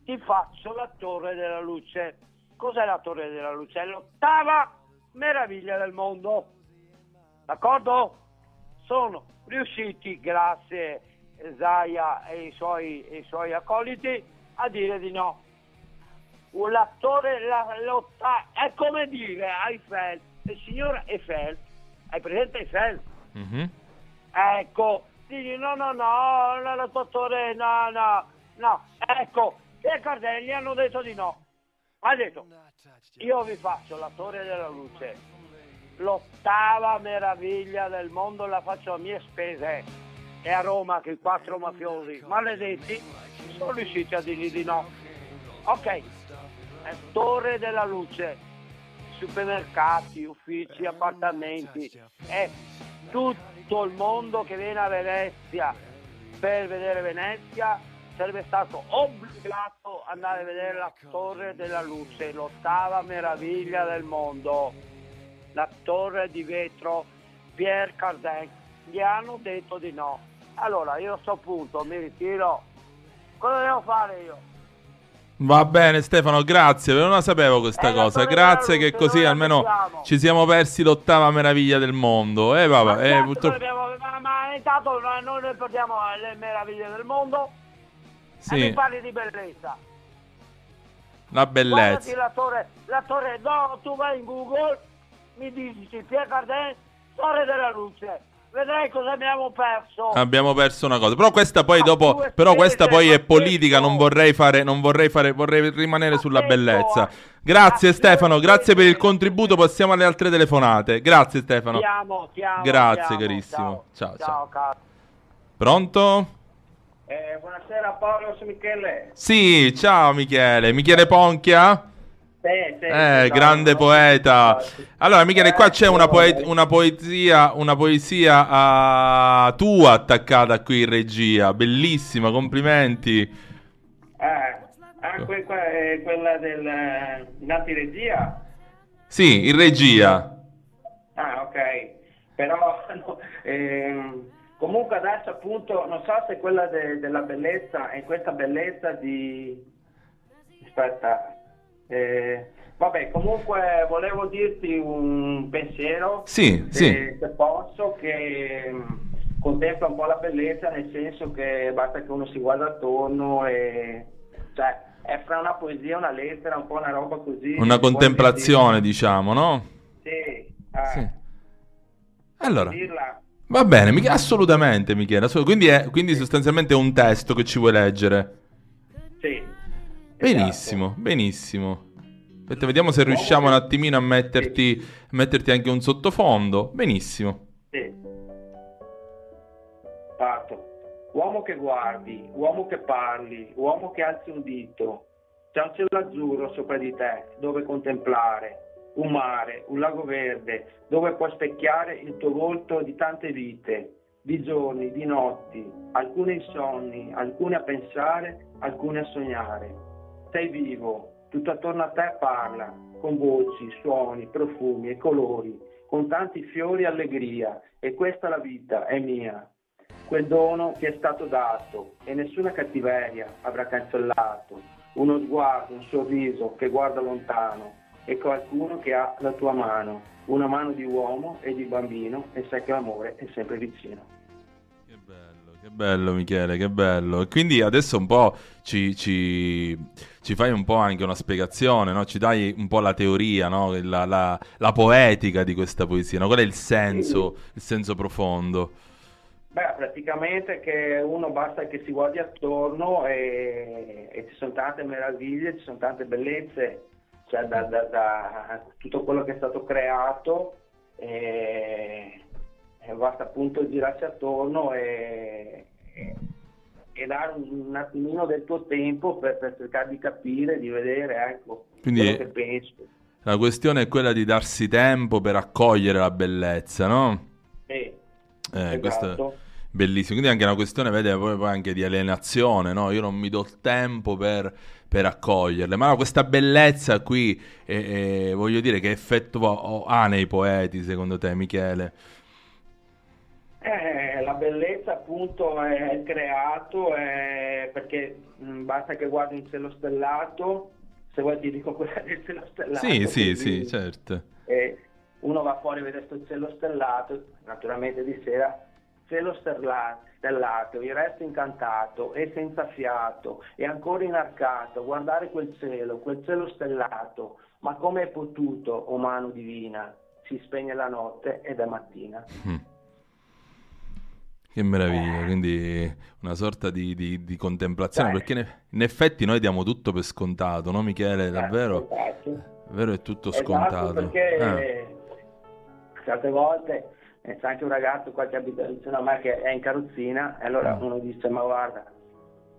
ti faccio la torre della luce. Cos'è la torre della luce? È l'ottava meraviglia del mondo. D'accordo? Sono riusciti, grazie a Zaia e i suoi, i suoi accoliti, a dire di no. La torre, la, l'otta- è come dire a Eiffel, il signor Eiffel, hai presente Eiffel? Mhm. Ecco, dici no, no, no, la, la tua torre, no, no, no. Ecco, e Cardelli hanno detto di no. Ha detto, io vi faccio la torre della luce, l'ottava meraviglia del mondo la faccio a mie spese. E a Roma che i quattro mafiosi maledetti sono riusciti a dirgli di no. Ok, è torre della luce, supermercati, uffici, appartamenti, è tutto il mondo che viene a Venezia per vedere Venezia sarebbe stato obbligato ad andare a vedere la torre della luce, l'ottava meraviglia del mondo, la torre di vetro Pierre Cardin. Gli hanno detto di no. Allora io a sto punto mi ritiro. Cosa devo fare io? Va bene Stefano, grazie, non la sapevo questa Eh, cosa. Grazie che così almeno mettiamo? ci siamo persi l'ottava meraviglia del mondo. Eh vabbè, eh, Certo, purtroppo... dobbiamo- ma, ma intanto noi ne perdiamo le meraviglie del mondo e Sì, mi parli di bellezza. la bellezza. la torre, la torre, no, tu vai in Google, mi dici Pierre Cardin, torre della luce. Vedrai cosa abbiamo perso. Abbiamo perso una cosa. Però questa poi Ma dopo. Però questa poi è politica. Non vorrei fare. Non vorrei fare. Vorrei rimanere sulla bellezza. eh. Grazie Stefano, grazie per il contributo. Passiamo alle altre telefonate. Grazie Stefano. Ti amo, ti amo. Grazie, ti amo. carissimo. Ciao, Ciao, ciao. Pronto? Eh, buonasera Paolo, sono Michele. Sì, ciao Michele. Michele Ponchia? Eh, grande poeta. Allora, Michele, qua c'è una, poe- una poesia, una poesia ah, tua attaccata qui in regia. Bellissima, complimenti. Eh, ah, que- que- quella del eh, Nati Regia? Sì, in regia. Ah, ok. Però, no, ehm, comunque adesso appunto, non so se quella de- della bellezza è questa bellezza di... Aspetta. eh, vabbè, comunque volevo dirti un pensiero. Sì, se, sì. se posso, che mm, contempla un po' la bellezza, nel senso che basta che uno si guarda attorno e... Cioè, è fra una poesia, una lettera, un po' una roba così. Una contemplazione, diciamo, no? Sì, eh, Sì. Allora, va bene, Mich- assolutamente, Michele. assolut- quindi, è, quindi sostanzialmente è un testo che ci vuoi leggere. Sì. Benissimo, benissimo. Aspetta, vediamo se riusciamo un attimino a metterti, a metterti anche un sottofondo. Benissimo. Sì. Parto. Uomo che guardi, uomo che parli, uomo che alzi un dito. C'è un cielo azzurro sopra di te dove contemplare, un mare, un lago verde dove puoi specchiare il tuo volto di tante vite, di giorni, di notti, alcune insonni, alcune a pensare, alcune a sognare. Sei vivo, tutto attorno a te parla, con voci, suoni, profumi e colori, con tanti fiori e allegria, e questa la vita è mia. Quel dono che è stato dato e nessuna cattiveria avrà cancellato, uno sguardo, un sorriso che guarda lontano e qualcuno che ha la tua mano, una mano di uomo e di bambino e sai che l'amore è sempre vicino. Che bello, che bello Michele, che bello. E quindi adesso un po' ci, ci- ci fai un po' anche una spiegazione, no? Ci dai un po' la teoria, no? La, la- la poetica di questa poesia, no? Qual è il senso, il senso profondo? Beh, praticamente che uno basta che si guardi attorno e, e ci sono tante meraviglie, ci sono tante bellezze, cioè da, da- da tutto quello che è stato creato e, e basta appunto girarsi attorno e, e- e dare un, un attimino del tuo tempo per, per cercare di capire, di vedere, ecco, Quindi- quello che penso. La questione è quella di darsi tempo per accogliere la bellezza, no? Sì, Eh, questo è esatto. bellissimo. Quindi è anche una questione, vede, poi, poi anche di alienazione, no? Io non mi do il tempo per, per accoglierle. Ma no, questa bellezza qui, eh, eh, voglio dire, che effetto ha- ha nei poeti, secondo te, Michele? Eh, la bellezza appunto è creato, è perché mh, basta che guardi un cielo stellato, se vuoi ti dico quella del cielo stellato. Sì, sì, sì, certo. e uno va fuori e vede questo cielo stellato, naturalmente di sera, cielo stella- stellato, il resto incantato e senza fiato e ancora inarcato, guardare quel cielo, quel cielo stellato, ma come è potuto, o mano divina, si spegne la notte ed è mattina. Mm. Che meraviglia, quindi una sorta di, di- di contemplazione, Dai. perché ne- in effetti noi diamo tutto per scontato, no Michele? Davvero, Esatto. davvero è tutto Esatto, scontato. perché Eh. certe volte eh, c'è anche un ragazzo qua che abita vicino a me che è in carrozzina e allora Mm. uno dice ma guarda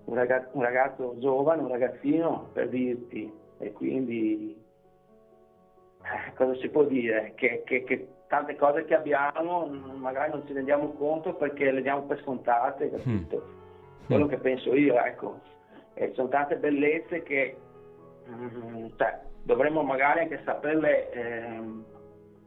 un ragazzo, un ragazzo giovane, un ragazzino per dirti e quindi eh, cosa si può dire? Che, che- che tante cose che abbiamo mm, magari non ci rendiamo conto perché le diamo per scontate, capito? Quello che penso io, ecco. E sono tante bellezze che mm, cioè, dovremmo magari anche saperle ehm,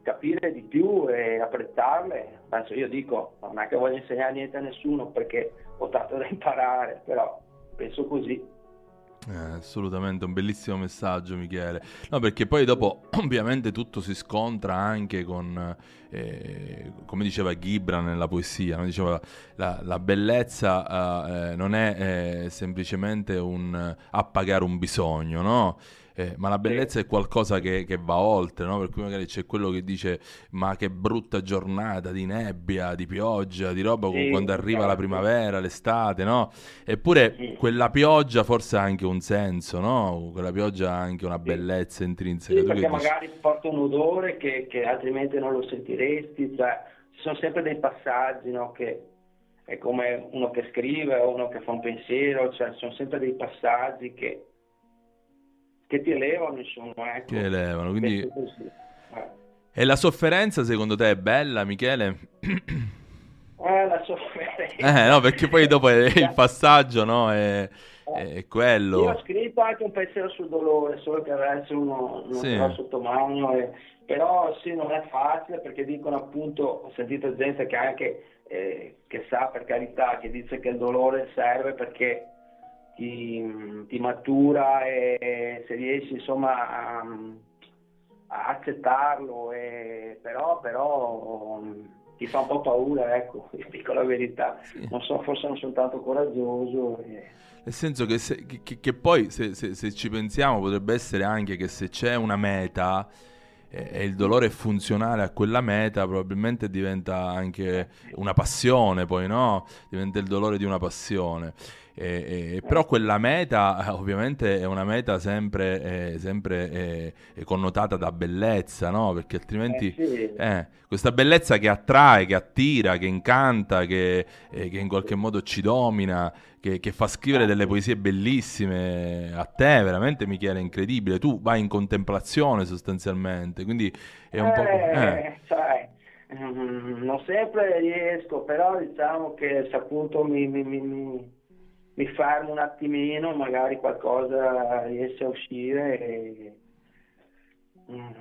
capire di più e apprezzarle. Penso io dico, non è che voglio insegnare niente a nessuno perché ho tanto da imparare, però penso così. Eh, assolutamente, un bellissimo messaggio, Michele. No, perché poi dopo, ovviamente, tutto si scontra anche con, eh, come diceva Gibran nella poesia, no? diceva la, la bellezza eh, non è eh, semplicemente un appagare un bisogno, no? Eh, ma la bellezza è qualcosa che, che va oltre, no? Per cui magari c'è quello che dice: Ma che brutta giornata di nebbia, di pioggia, di roba Sì, quando arriva la esatto. primavera, l'estate, no? Eppure quella pioggia forse ha anche un senso, no? Quella pioggia ha anche una bellezza intrinseca. Sì, perché dici? magari porta un odore che, che altrimenti non lo sentiresti, cioè, ci sono sempre dei passaggi, no, che è come uno che scrive o uno che fa un pensiero, cioè, ci sono sempre dei passaggi che che ti elevano, insomma. Ecco. Che elevano, quindi... Eh. E la sofferenza secondo te è bella, Michele? Eh, la sofferenza. Eh, no, perché poi dopo è il passaggio, no? È, è quello. Io ho scritto anche un pensiero sul dolore, solo che adesso uno non Sì. sotto mano, e- però sì, non è facile perché dicono appunto, ho sentito gente che anche eh, che sa per carità, che dice che il dolore serve perché ti, ti matura e se riesci insomma a, a accettarlo, e- però, però ti fa un po' paura, ecco, dico la verità, non so, forse non sono tanto coraggioso. e- Nel senso che, se- che- che- poi, se, se- se ci pensiamo, potrebbe essere anche che se c'è una meta e, e il dolore è funzionale a quella meta, probabilmente diventa anche una passione, poi no? Diventa il dolore di una passione. E- e- però quella meta, eh, ovviamente, è una meta sempre, eh, sempre eh, eh, connotata da bellezza, no? Perché altrimenti Eh, sì. eh, questa bellezza che attrae, che attira, che incanta, che, eh, che in qualche modo ci domina, che, che fa scrivere delle poesie bellissime a te, veramente Michele, è incredibile. Tu vai in contemplazione sostanzialmente, quindi è un po'... Eh, eh, sai, mm, non sempre riesco, però diciamo che appunto mi, mi- mi- mi- fermo un attimino, magari qualcosa riesce a uscire e, mm,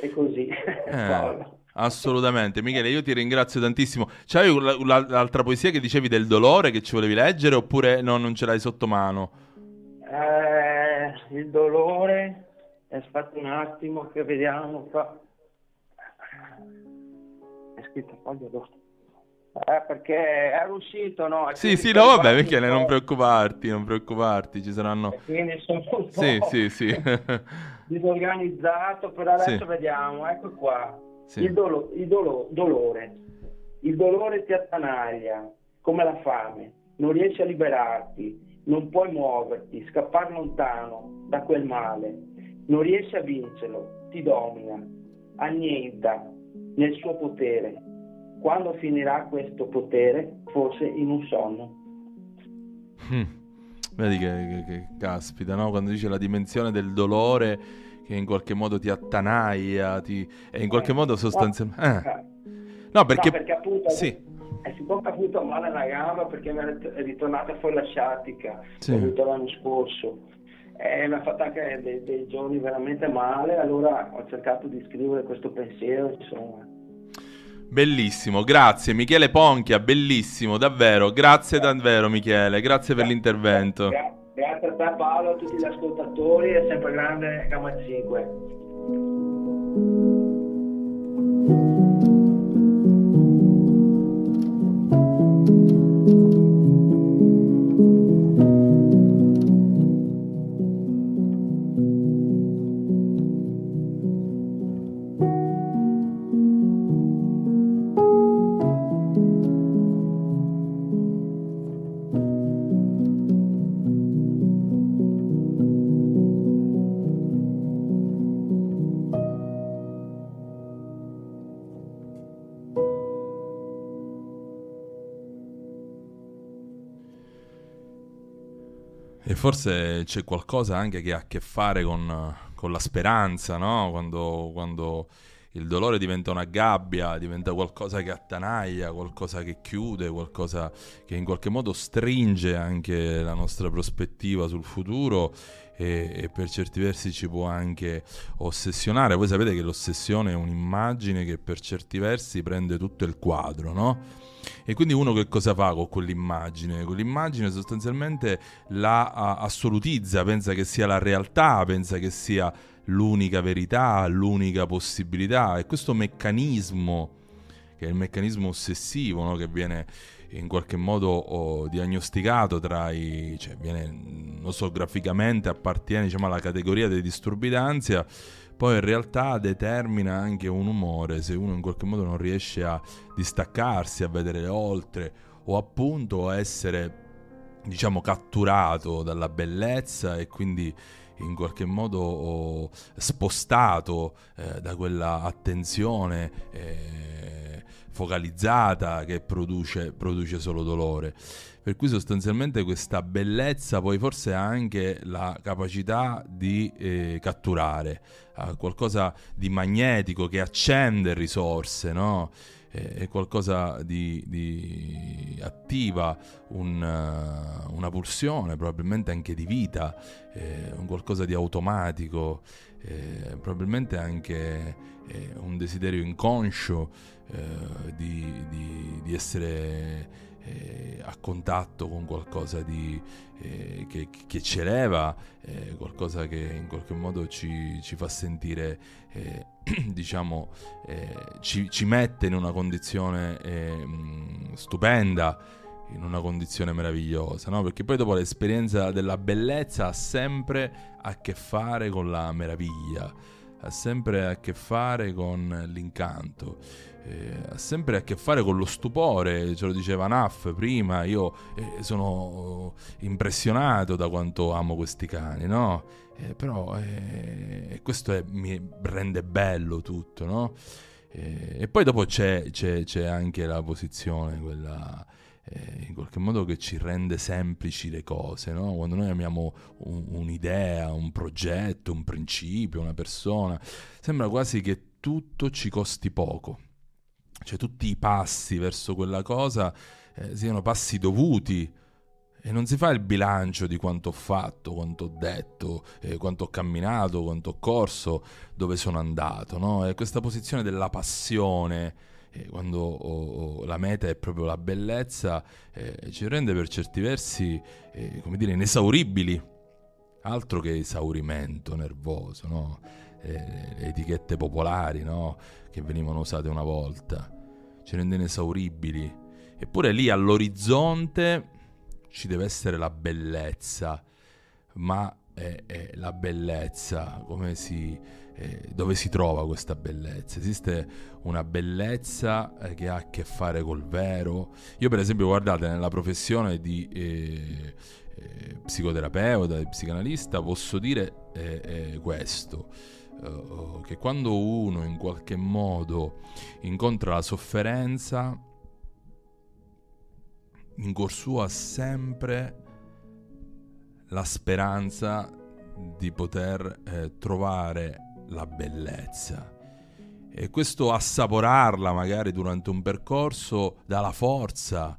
e così. eh, assolutamente. Michele, io ti ringrazio tantissimo. C'hai la- la- l'altra poesia che dicevi del dolore che ci volevi leggere oppure no, non ce l'hai sotto mano? Eh, il dolore, aspetta un attimo che vediamo qua. È scritto foglia d'oro. Eh, perché era uscito, no? E Sì, sì, no, vabbè, Michele, non preoccuparti, non preoccuparti, ci saranno... Quindi sono un po' Sì, sì, sì. disorganizzato, però adesso Sì. vediamo, ecco qua. Sì. Il, dolo- il dolo- dolore. Il dolore ti attanaglia, come la fame. Non riesci a liberarti, non puoi muoverti, scappare lontano da quel male. Non riesci a vincerlo, ti domina, annienta nel suo potere. Quando finirà questo potere? Forse in un sonno. Mm. Vedi che, che- che caspita, no? Quando dice la dimensione del dolore che in qualche modo ti attanaglia, ti... e in qualche modo sostanzialmente... Eh. No, perché... No, perché appunto Sì. è si può avuto male alla gamba perché mi è rit- è ritornata fuori la sciatica, Sì. l'anno scorso. E mi ha fatto anche dei, dei giorni veramente male, allora ho cercato di scrivere questo pensiero, insomma. Bellissimo, grazie Michele Ponchia, bellissimo, davvero, grazie davvero Michele, grazie per l'intervento. Gra- grazie a te Paolo, a tutti gli ascoltatori e sempre grande Gamma 5. Forse c'è qualcosa anche che ha a che fare con, con la speranza, no? Quando, quando il dolore diventa una gabbia, diventa qualcosa che attanaglia, qualcosa che chiude, qualcosa che in qualche modo stringe anche la nostra prospettiva sul futuro e, e per certi versi ci può anche ossessionare. Voi sapete che l'ossessione è un'immagine che per certi versi prende tutto il quadro, no? E quindi uno che cosa fa con quell'immagine? Quell'immagine sostanzialmente la assolutizza, pensa che sia la realtà, pensa che sia l'unica verità, l'unica possibilità. E questo meccanismo, che è il meccanismo ossessivo, no? che viene in qualche modo oh, diagnosticato tra i... cioè viene, non so, graficamente appartiene diciamo, alla categoria dei disturbi d'ansia, poi in realtà determina anche un umore se uno in qualche modo non riesce a distaccarsi, a vedere oltre o appunto a essere diciamo catturato dalla bellezza e quindi in qualche modo spostato eh, da quella attenzione eh, focalizzata che produce, produce solo dolore. Per cui sostanzialmente questa bellezza poi forse ha anche la capacità di eh, catturare, ha qualcosa di magnetico che accende risorse, no? Eh, è qualcosa di, di attiva un, uh, una pulsione, probabilmente anche di vita, eh, un qualcosa di automatico, eh, probabilmente anche eh, un desiderio inconscio eh, di, di, di essere eh, a contatto con qualcosa di, eh, che, che, ci eleva, eh, qualcosa che in qualche modo ci, ci fa sentire, eh, diciamo, eh, ci, ci, mette in una condizione mh, stupenda, in una condizione meravigliosa, no? Perché poi dopo l'esperienza della bellezza ha sempre a che fare con la meraviglia, ha sempre a che fare con l'incanto eh, ha sempre a che fare con lo stupore, ce lo diceva Naff prima, io eh, sono impressionato da quanto amo questi cani, no? Eh, però eh, questo è, mi rende bello tutto, no? Eh, e poi dopo c'è, c'è, c'è, anche la posizione, quella eh, in qualche modo che ci rende semplici le cose, no? Quando noi amiamo un, un'idea, un progetto, un principio, una persona, sembra quasi che tutto ci costi poco cioè tutti i passi verso quella cosa eh, siano passi dovuti e non si fa il bilancio di quanto ho fatto, quanto ho detto, eh, quanto ho camminato, quanto ho corso, dove sono andato, no? E questa posizione della passione, eh, quando oh, oh, la meta è proprio la bellezza, eh, ci rende per certi versi, eh, come dire, inesauribili. Altro che esaurimento nervoso, no? Eh, le etichette popolari, no? che venivano usate una volta, ci rende inesauribili. Eppure lì all'orizzonte ci deve essere la bellezza, ma è, è la bellezza, come si, eh, dove si trova questa bellezza? Esiste una bellezza eh, che ha a che fare col vero? Io per esempio, guardate, nella professione di eh, eh psicoterapeuta, di psicanalista, posso dire eh, questo uh, che quando uno in qualche modo incontra la sofferenza, in cuor suo ha sempre la speranza di poter eh, trovare la bellezza. E questo assaporarla magari durante un percorso dà la forza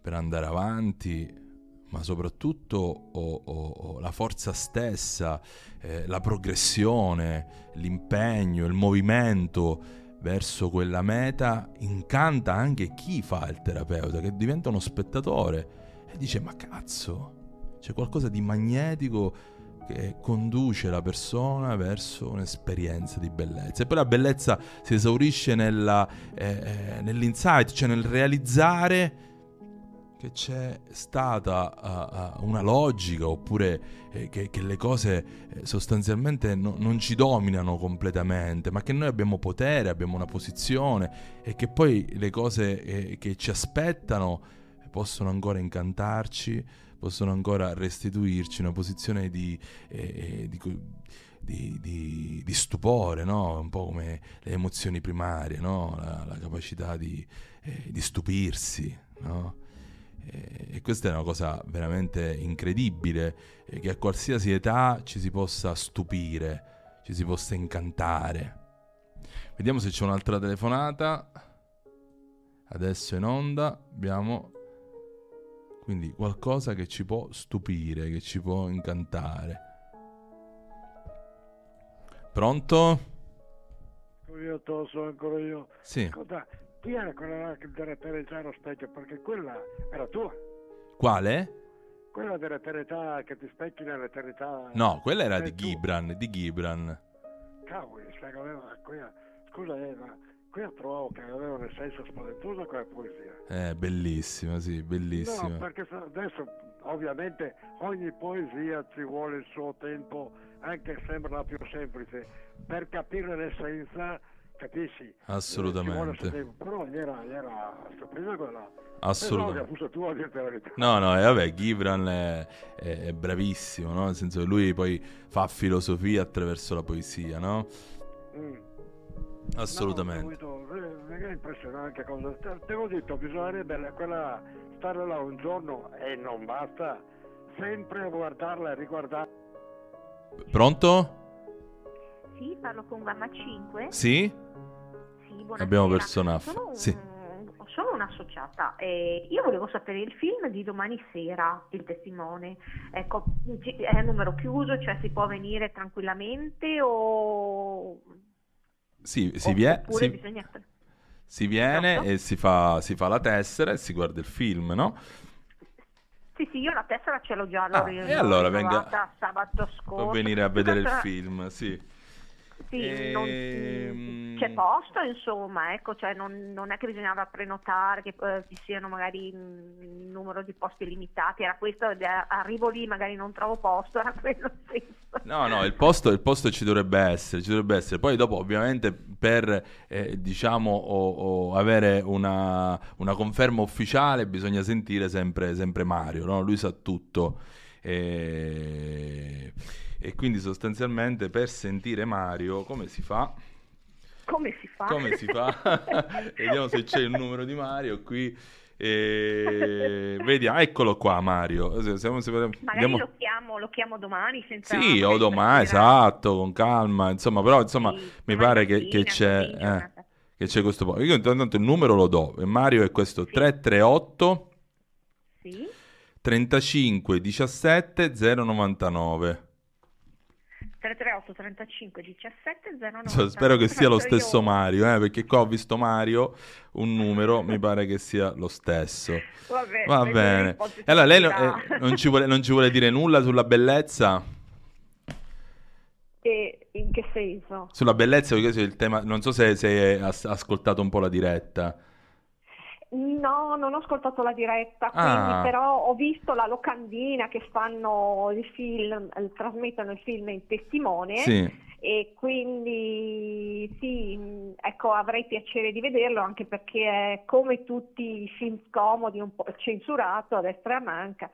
per andare avanti ma soprattutto oh, oh, oh, la forza stessa, eh, la progressione, l'impegno, il movimento verso quella meta incanta anche chi fa il terapeuta, che diventa uno spettatore e dice ma cazzo, c'è qualcosa di magnetico che conduce la persona verso un'esperienza di bellezza. E poi la bellezza si esaurisce nella, eh, eh nell'insight, cioè nel realizzare che c'è stata uh, uh, una logica oppure eh, che, che, le cose eh, sostanzialmente no, non ci dominano completamente, ma che noi abbiamo potere, abbiamo una posizione e che poi le cose eh, che ci aspettano possono ancora incantarci, possono ancora restituirci una posizione di, eh, di, di, di, stupore, no? un po' come le emozioni primarie, no? la, la, capacità di, stupirsi. No? E questa è una cosa veramente incredibile, che a qualsiasi età ci si possa stupire, ci si possa incantare. Vediamo se c'è un'altra telefonata. Adesso in onda abbiamo quindi qualcosa che ci può stupire, che ci può incantare. Pronto? Io tosso ancora io. Sì. Ascolta, chi era quella della Teretà allo specchio? Perché quella era tua. Quale? Quella dell'eternità che ti specchi nell'eternità. No, quella era di Gibran, di Gibran. Che aveva quella... Scusa, ma qui trovavo che aveva un senso spaventoso quella poesia. Eh, bellissima, sì, bellissima. No, perché adesso ovviamente ogni poesia ci vuole il suo tempo, anche se sembra la più semplice, per capire l'essenza capisci? Assolutamente. Però gli era, gli era stupenda quella. Assolutamente. No, no, e vabbè, Gibran è, è, è, bravissimo, no? Nel senso che lui poi fa filosofia attraverso la poesia, no? Mm. Assolutamente. No, che è impressionante cosa. Te l'ho detto, bisognerebbe la- quella, stare là un giorno e non basta, sempre a guardarla e riguardarla. Pronto? Sì, parlo con Gamma 5. Sì? Buonasera. Abbiamo persona. Sono, un- Sì. sono un'associata e io volevo sapere il film di domani sera, Il testimone. Ecco, è a numero chiuso, cioè si può venire tranquillamente o Sì, si, vie- oppure si- bisogna... si viene e si fa, si fa la tessera e si guarda il film, no? Sì, sì, io la tessera ce l'ho già, l'ho Ah, e allora venga- sabato scorso. Può venire a vedere il film, sì. Sì, non- Ehm, c'è posto, insomma, ecco, cioè non, non è che bisognava prenotare, che eh, ci siano magari mm, un numero di posti limitati, era questo, arrivo lì, magari non trovo posto, era quello senso. No, no, il posto, il posto ci dovrebbe essere, ci dovrebbe essere. Poi dopo, ovviamente, per eh, diciamo o- o avere una, una conferma ufficiale, bisogna sentire sempre, sempre Mario, no? Lui sa tutto. E, e quindi sostanzialmente per sentire Mario, come si fa? Come si fa? Come si fa? Vediamo se c'è il numero di Mario qui. E... Vediamo, eccolo qua Mario. Se- se- se- Magari vediamo- lo chiamo, lo chiamo domani senza... Sì, o domani, esatto, con calma, insomma, però insomma mi pare che, che c'è, eh, che c'è questo po'. Io intanto il numero lo do, Mario è questo 338 Sì? 35 17 099. 338 35 17 099. Cioè, spero che sia lo stesso Mario, eh, perché qua ho visto Mario, un numero, mi pare che sia lo stesso. Vabbè, Va bene. allora lei eh, non, ci vuole, non ci vuole dire nulla sulla bellezza? E in che senso? Sulla bellezza, perché il tema, non so se, se hai as- ascoltato un po' la diretta. No, non ho ascoltato la diretta, quindi Ah. però ho visto la locandina che fanno il film, eh, trasmettono il film in testimone Sì. e quindi sì, ecco, avrei piacere di vederlo anche perché è come tutti i film scomodi, un po' censurato a destra e a manca.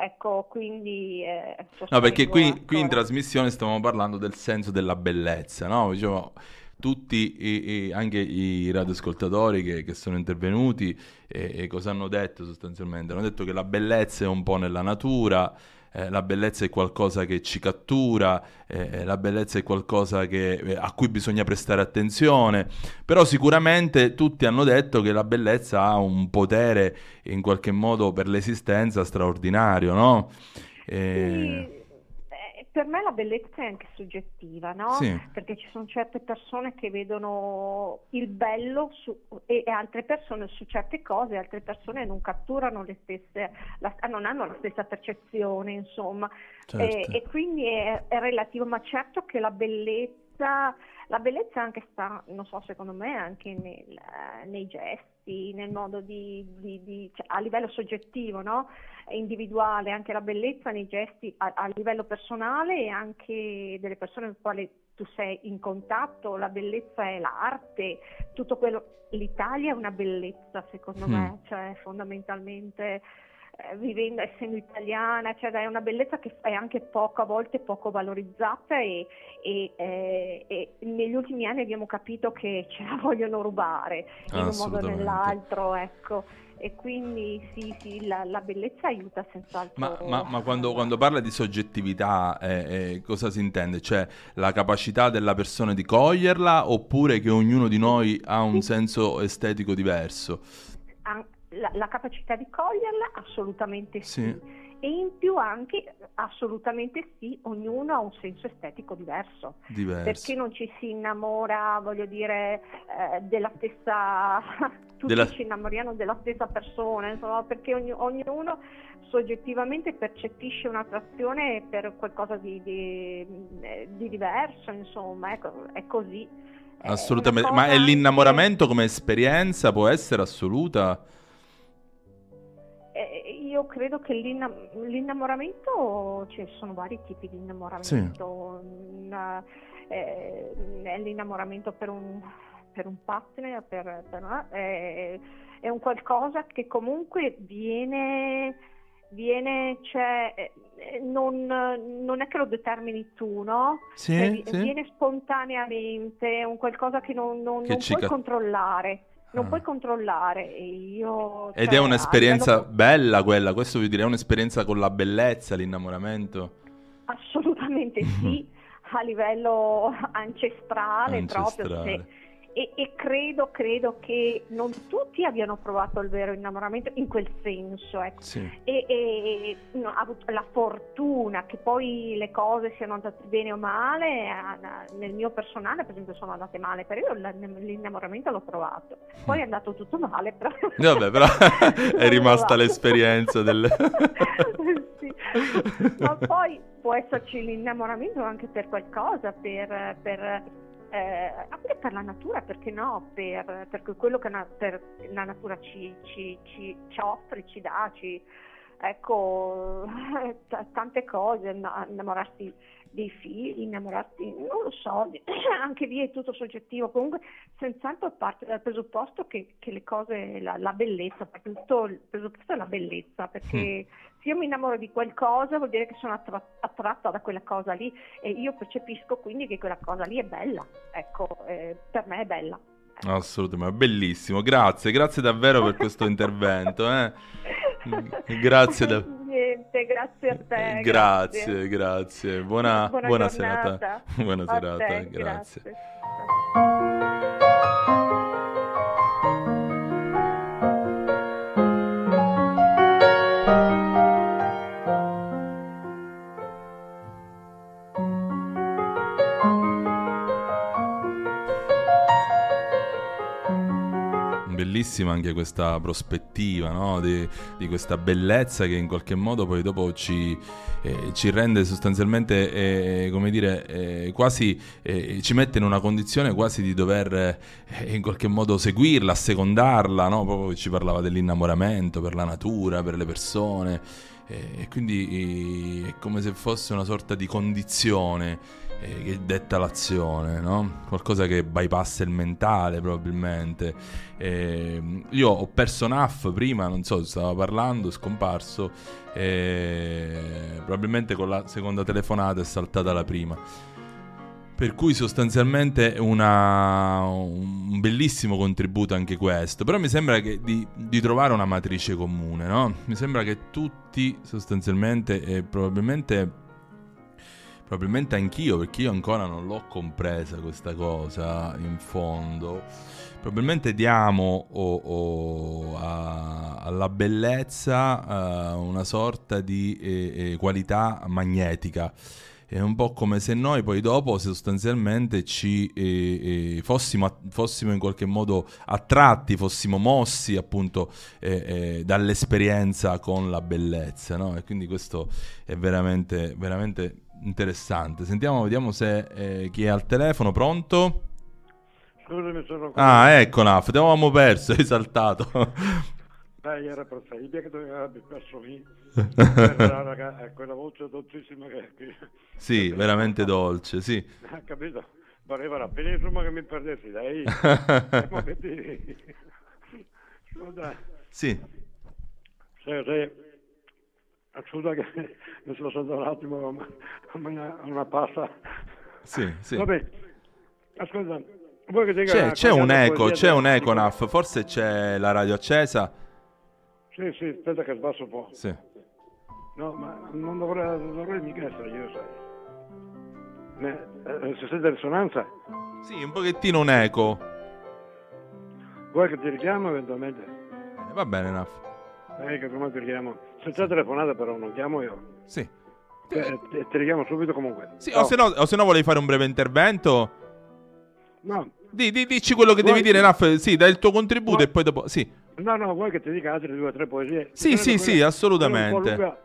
Ecco, quindi eh, No, perché qui, ecco. qui in trasmissione stavamo parlando del senso della bellezza, no? Diciamo, tutti, i- i- anche i radioascoltatori che, che sono intervenuti, e, e cosa hanno detto sostanzialmente? Hanno detto che la bellezza è un po' nella natura, eh, la bellezza è qualcosa che ci cattura, eh, la bellezza è qualcosa che- eh, a cui bisogna prestare attenzione, però sicuramente tutti hanno detto che la bellezza ha un potere in qualche modo per l'esistenza straordinario, no? Eh, Eh, per me la bellezza è anche soggettiva, no? Sì. Perché ci sono certe persone che vedono il bello su- e, e altre persone su certe cose, altre persone non catturano le stesse, la- non hanno la stessa percezione, insomma. Certo. E, e quindi è, è relativo, ma certo che la bellezza, la bellezza anche sta, non so, secondo me anche nel, nei gesti, nel modo di, di- di- cioè, a livello soggettivo, no? individuale, anche la bellezza nei gesti a, a livello personale e anche delle persone con le quali tu sei in contatto, la bellezza è l'arte, tutto quello. L'Italia è una bellezza secondo Mm. me, cioè fondamentalmente eh, vivendo, essendo italiana, cioè è una bellezza che è anche poco, a volte poco valorizzata e, e, eh, e negli ultimi anni abbiamo capito che ce la vogliono rubare in un modo o nell'altro, ecco. E quindi sì, sì, la, la bellezza aiuta senz'altro. Ma, ma- ma quando, quando parla di soggettività, eh, eh, cosa si intende? Cioè la capacità della persona di coglierla oppure che ognuno di noi ha un senso estetico diverso? An- la, la capacità di coglierla assolutamente sì. Sì. E in più anche assolutamente sì, ognuno ha un senso estetico diverso. Diverso. Perché non ci si innamora, voglio dire, eh, della stessa tutti Della- ci innamoriamo della stessa persona, insomma, perché ogni- ognuno soggettivamente percepisce un'attrazione per qualcosa di, di- eh, di diverso, insomma, ecco, è così. È Assolutamente. una Ma è l'innamoramento come esperienza può essere assoluta? Eh, io credo che l'inna- l'innamoramento, ci sono vari tipi di innamoramento. Un, eh, è l'innamoramento per un, per un partner, per, per- eh, è un qualcosa che comunque viene, viene cioè, eh, non, non è che lo determini tu, no? Sì, Cioè, vi- sì. Viene spontaneamente, è un qualcosa che non, non- Che non puoi controllare. Non Ah. puoi controllare. E io, Ed cioè, è a un'esperienza livello- bella quella, questo vuol dire è un'esperienza con la bellezza, l'innamoramento. Assolutamente sì, a livello ancestrale, proprio. Ancestrale. se- e, e credo, credo che non tutti abbiano provato il vero innamoramento in quel senso. ecco. Sì. E, e no, ha avuto la fortuna che poi le cose siano andate bene o male, a- nel mio personale per esempio sono andate male, però io l'innamoramento l'ho provato, poi è andato tutto male, però... Vabbè, però è rimasta l'esperienza del... Sì. Ma poi può esserci l'innamoramento anche per qualcosa, per, per, eh, anche per la natura, perché no? Per, per quello che na- per la natura ci, ci- ci- ci offre, ci dà, ci, ecco, t- tante cose, na- innamorarsi dei figli, innamorarsi, non lo so, anche lì è tutto soggettivo, comunque senz'altro parte dal presupposto che, che le cose, la, la bellezza, perché tutto il presupposto è la bellezza, perché se io mi innamoro di qualcosa vuol dire che sono attra- attratta da quella cosa lì e io percepisco quindi che quella cosa lì è bella, ecco, eh, per me è bella. Assolutamente, bellissimo. Grazie, grazie davvero per questo intervento. eh. Grazie, da- Niente, grazie a te. grazie, grazie. Buona, Buona buona giornata. serata. Buona serata, te, grazie. grazie. Bellissima anche questa prospettiva no? di, di questa bellezza che in qualche modo poi dopo ci, eh, ci rende sostanzialmente, eh, come dire, eh, quasi eh, ci mette in una condizione quasi di dover eh, in qualche modo seguirla, assecondarla, no? proprio ci parlava dell'innamoramento per la natura, per le persone. eh, E quindi è come se fosse una sorta di condizione eh, che detta l'azione, no? Qualcosa che bypassa il mentale probabilmente. Eh, io ho perso Naf prima, non so, stava parlando, è scomparso, eh, probabilmente con la seconda telefonata è saltata la prima. Per cui sostanzialmente una- un bellissimo contributo anche questo, però mi sembra che di, di trovare una matrice comune, no? Mi sembra che tutti sostanzialmente e probabilmente probabilmente anch'io, perché io ancora non l'ho compresa questa cosa in fondo. Probabilmente diamo o- o a- alla bellezza eh, una sorta di eh, eh, qualità magnetica. È un po' come se noi poi dopo sostanzialmente ci eh, eh, fossimo, fossimo in qualche modo attratti, fossimo mossi appunto eh, dall'esperienza con la bellezza, no? E quindi questo è veramente, veramente interessante. Sentiamo, vediamo se eh, chi è al telefono, pronto? Scusami, sono qua. Ah, ecco Naf, ti avevamo perso, hai saltato. Dai, era perfetto, che doveva aver perso lì. Raga- eh, quella voce dolcissima che... che sì, veramente dolce, sì. ha capito? Pareva la pena insomma che mi perdessi, dai. Ma che Scusa, Sì, se, se... Scusa che mi sono stato un attimo a una, una passa. sì, sì. Vabbè, ascolta, vuoi che dica C'è, c'è un eco, c'è un eco Naf, forse c'è la radio accesa. Sì, sì, aspetta che sbasso un po'. Sì. No, ma non dovrei, non dovrei mica essere io, sai. Eh, si sente risonanza? Sì, un pochettino un eco. Vuoi che ti richiamo eventualmente? Eh, Va bene Naf. Eh, che come ti richiamo? Se c'è telefonata però non chiamo io. Sì. Eh, ti, ti richiamo subito comunque. Sì, Ciao. o se no, o se no volevi fare un breve intervento? No, Di, di- dici quello che devi Vuoi- dire Naf, sì, dai il tuo contributo Vuoi- e poi dopo... Sì, no, no, vuoi che ti dica altre due o tre poesie? Sì, sì, quelle- sì, assolutamente. lunghe,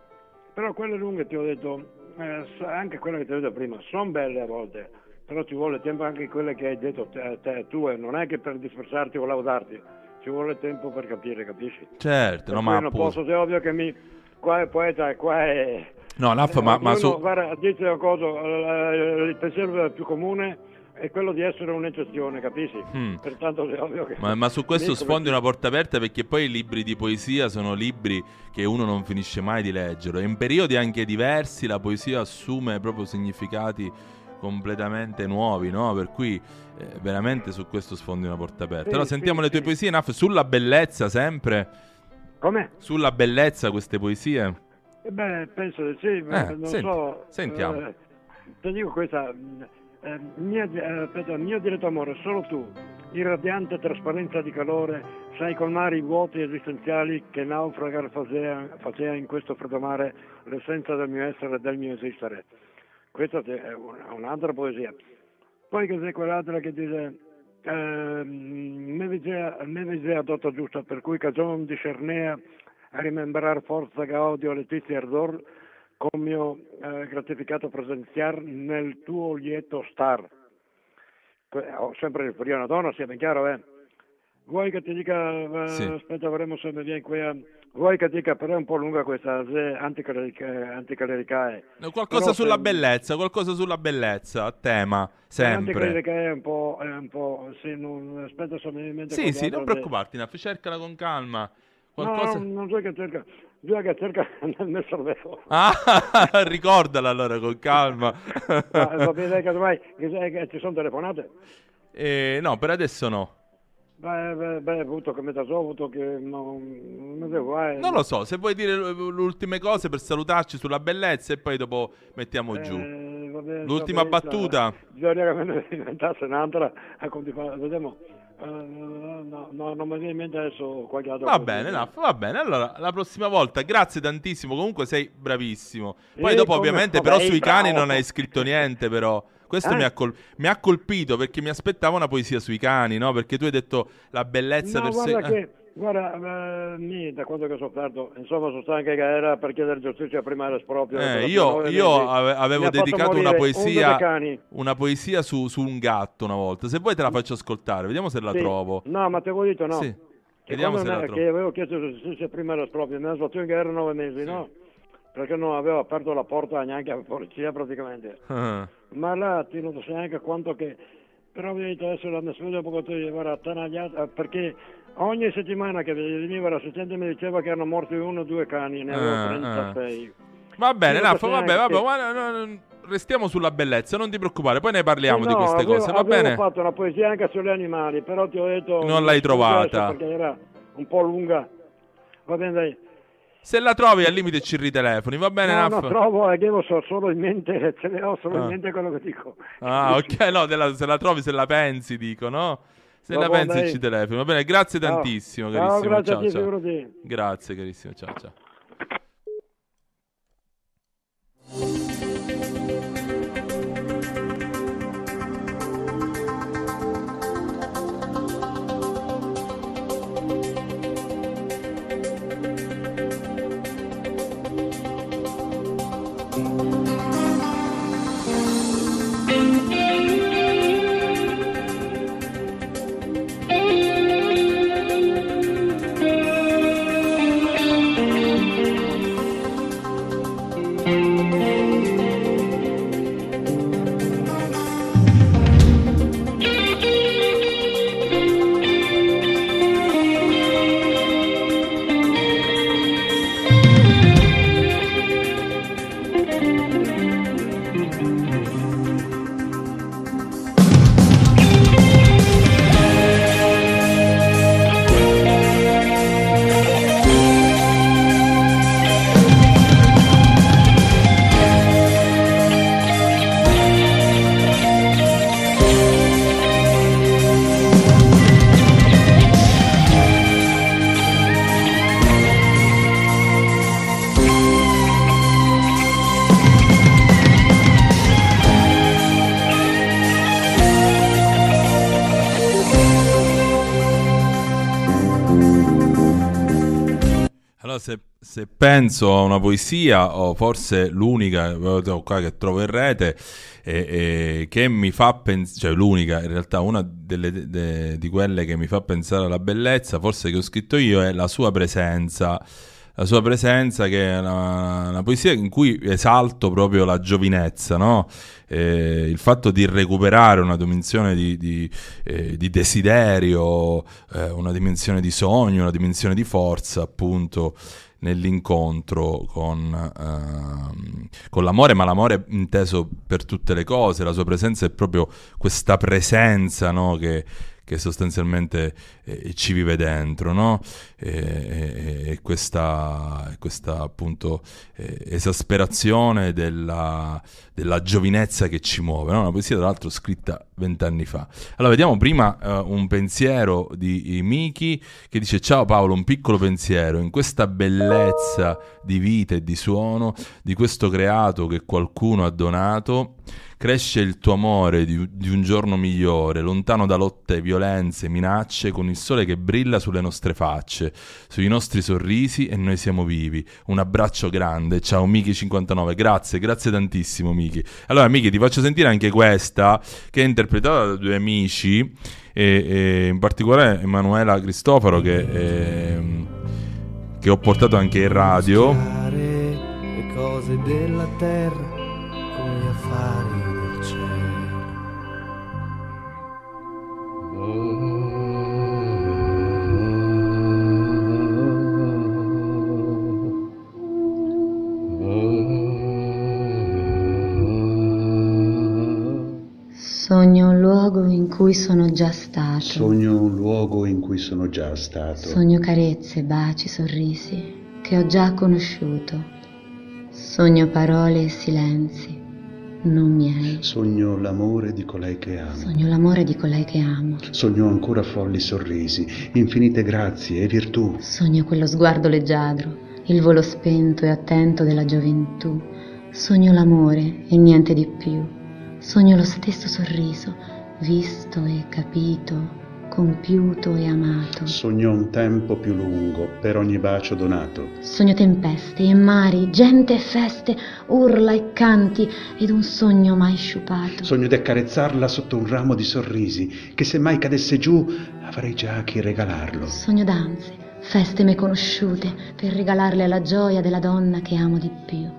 però quelle lunghe ti ho detto, eh, anche quelle che ti ho detto prima, sono belle a volte, però ci vuole tempo anche quelle che hai detto te, te- tu, e non è che per disprezzarti o laudarti, ci vuole tempo per capire, capisci? certo, Per no, ma non appunto... posso, è ovvio che mi, qua è poeta e qua è... No, Naf, ma, ma Ognuno, su... Guarda, dice una cosa, eh, il pensiero più comune è quello di essere un'eccezione, capisci? Mm. Pertanto è ovvio che... Ma, ma su questo sfondi una porta aperta perché poi i libri di poesia sono libri che uno non finisce mai di leggere. In periodi anche diversi la poesia assume proprio significati completamente nuovi, no? Per cui eh, veramente su questo sfondi una porta aperta. Sì, allora sentiamo sì, le tue sì. poesie, Naf, sulla bellezza sempre. Come? Sulla bellezza queste poesie? Eh beh, penso di sì, ma non senti, so. sentiamo. eh, ti dico questa, mh, eh, mia, eh, aspetta, mio diretto amore, solo tu, irradiante trasparenza di calore, sai colmare i vuoti esistenziali che naufragar facea, facea in questo freddo mare l'essenza del mio essere e del mio esistere. Questa è un- un'altra poesia. Poi che c'è quell'altra che dice ehm, me visea dotto giusta per cui cagion discernea a rimembrar forza gaudio letizia ardor con mio eh, gratificato presenziar nel tuo lieto star. Que- Ho sempre riferito a una donna, sia ben chiaro, eh. Vuoi che ti dica, eh, Sì. aspetta, vedremo se mi viene qui a... Vuoi che dica, però è un po' lunga questa, se anticlerica- anticlericae. Qualcosa Però sulla se- bellezza, qualcosa sulla bellezza, a tema, sempre. Anticlericae è un po', è un po', sì, non, aspetta se mi viene in mente Sì, sì, non preoccuparti, Naf, cercala con calma. Qualcosa... No, non so che cerca, bisogna che cerca nel mio cervello. Ah, ricordala allora con calma. Ma va bene che ormai che, che ci sono telefonate. Eh, no, per adesso no. Beh, beh, avuto che metà so, ho avuto che non, non devo, eh. Non lo so, se vuoi dire le ultime cose per salutarci sulla bellezza e poi dopo mettiamo giù. Eh, va bene, L'ultima va bene, battuta. Bisogna che me ne inventasse un'altra a continuare, vediamo. Eh, no, no, non mi viene in mente adesso qualche altro. Va bene, Naf, va bene. Allora, la prossima volta, grazie tantissimo. Comunque sei bravissimo. Poi Sì, dopo, ovviamente, vabbè, però sui bravo. cani non hai scritto niente, però. Questo Eh? mi, ha col- mi ha colpito perché mi aspettavo una poesia sui cani, no? Perché tu hai detto la bellezza No, per sé. guarda eh. che, guarda, eh, da quando che ho sofferto, insomma, sono stato anche che era per chiedere giustizia prima dell'esproprio. Eh, io, io avevo dedicato una poesia, 11 cani. una poesia su, su un gatto una volta. Se vuoi te la faccio ascoltare, vediamo se la Sì. trovo. No, ma ti avevo detto no. Sì. Che, Vediamo se la me- trovo. che avevo chiesto giustizia prima dell'esproprio, mi ha situazione che erano nove mesi, no? Perché non avevo aperto la porta neanche alla polizia praticamente. Ah. Ma là ti non sai neanche quanto che... Però vedete adesso la mia spesa poco era attanagliata perché ogni settimana che veniva l'assistente mi diceva che erano morti uno o due cani, ne avevo Ah, 36. Va bene, so vabbè, vabbè, no, restiamo sulla bellezza, non ti preoccupare, poi ne parliamo di no, queste avevo- cose, va bene? fatto una poesia anche sugli animali, però ti ho detto... Non l'hai trovata. Perché era un po' lunga. Va bene, dai. Se la trovi al limite ci ritelefoni, va bene, no, Naff? non trovo, che io so solo in mente, ce ne ho solo Ah. in mente quello che dico. Ah, ok, no, te la- se la trovi, se la pensi, dico, no? Se Va la pensi dai. ci telefoni, va bene? Grazie Ciao. tantissimo, Ciao, carissimo. grazie ciao, te, ciao. figurati. Grazie, carissimo, ciao, ciao. Se, penso a una poesia, o forse l'unica che trovo in rete, eh, eh, che mi fa pensare, cioè l'unica, in realtà una delle, de- di quelle che mi fa pensare alla bellezza, forse che ho scritto io, è la sua presenza. La sua presenza, che è una, una poesia in cui esalto proprio la giovinezza, no? Eh, il fatto di recuperare una dimensione di, di, eh, di desiderio, eh, una dimensione di sogno, una dimensione di forza, appunto, nell'incontro con, ehm, con l'amore, ma l'amore inteso per tutte le cose, la sua presenza è proprio questa presenza no, che, che sostanzialmente eh, ci vive dentro, no? E, e- e questa, questa appunto eh, esasperazione della, della giovinezza che ci muove, no? Una poesia tra l'altro scritta vent'anni fa. Allora vediamo prima eh, un pensiero di Miki che dice ciao Paolo, un piccolo pensiero in questa bellezza di vita e di suono di questo creato che qualcuno ha donato cresce il tuo amore di, di un giorno migliore, lontano da lotte, violenze, minacce, con il sole che brilla sulle nostre facce, sui nostri sorrisi e noi siamo vivi. Un abbraccio grande, ciao Miki59, grazie, grazie tantissimo Miki. Allora Miki ti faccio sentire anche questa che è interpretata da due amici, e, e in particolare Emanuela Cristoforo che, ehm, che ho portato anche in radio. le cose della terra del cielo. Sogno un luogo in cui sono già stato. Sogno un luogo in cui sono già stato. Sogno carezze, baci, sorrisi che ho già conosciuto. Sogno parole e silenzi, non miei. Sogno l'amore di colei che amo. Sogno l'amore di colei che amo. Sogno ancora folli sorrisi, infinite grazie e virtù. Sogno quello sguardo leggiadro, il volo spento e attento della gioventù. Sogno l'amore e niente di più. Sogno lo stesso sorriso, visto e capito, compiuto e amato. Sogno un tempo più lungo per ogni bacio donato. Sogno tempeste e mari, gente e feste, urla e canti ed un sogno mai sciupato. Sogno di accarezzarla sotto un ramo di sorrisi, che se mai cadesse giù avrei già a chi regalarlo. Sogno danze, feste me conosciute per regalarle alla gioia della donna che amo di più.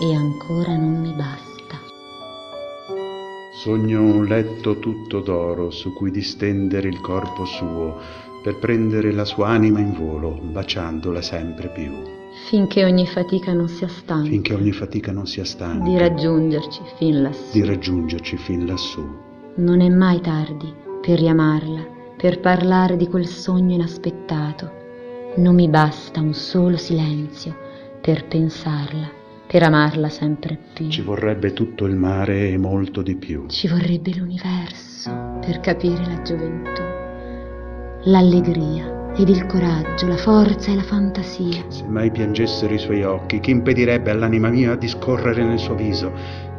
E ancora non mi basta. Sogno un letto tutto d'oro su cui distendere il corpo suo per prendere la sua anima in volo, baciandola sempre più, Finché ogni fatica non sia stanca finché ogni fatica non sia stanca di raggiungerci fin lassù. di raggiungerci fin lassù. Non è mai tardi per riamarla, per parlare di quel sogno inaspettato. Non mi basta un solo silenzio per pensarla, per amarla sempre più. Ci vorrebbe tutto il mare e molto di più. Ci vorrebbe l'universo per capire la gioventù, l'allegria ed il coraggio, la forza e la fantasia. Se mai piangessero i suoi occhi, chi impedirebbe all'anima mia di scorrere nel suo viso?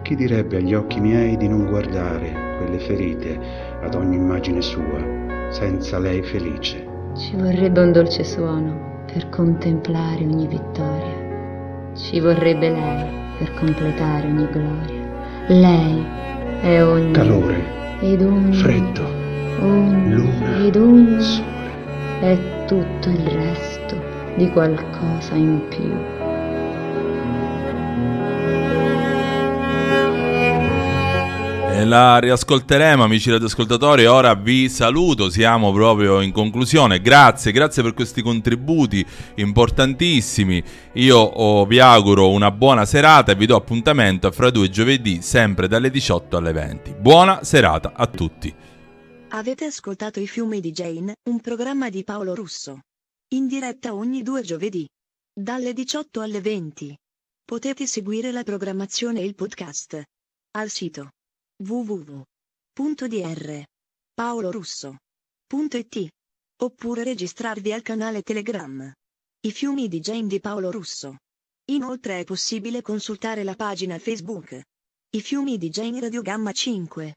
Chi direbbe agli occhi miei di non guardare quelle ferite ad ogni immagine sua, senza lei felice? Ci vorrebbe un dolce suono per contemplare ogni vittoria. Ci vorrebbe lei per completare ogni gloria. Lei è ogni Calore, ed ogni freddo, ogni luna, ed ogni è tutto il resto di qualcosa in più. La riascolteremo, amici radioascoltatori. Ora vi saluto, siamo proprio in conclusione. Grazie, grazie per questi contributi importantissimi. Io oh, vi auguro una buona serata e vi do appuntamento fra due giovedì, sempre dalle 18 alle 20. Buona serata a tutti. Avete ascoltato I fiumi di Jane, un programma di Paolo Russo. In diretta ogni due giovedì. Dalle 18 alle 20. Potete seguire la programmazione e il podcast. Al sito www.drpaolorusso.it oppure registrarvi al canale Telegram. I fiumi di Jane di Paolo Russo. Inoltre è possibile consultare la pagina Facebook. I fiumi di Jane Radio Gamma 5.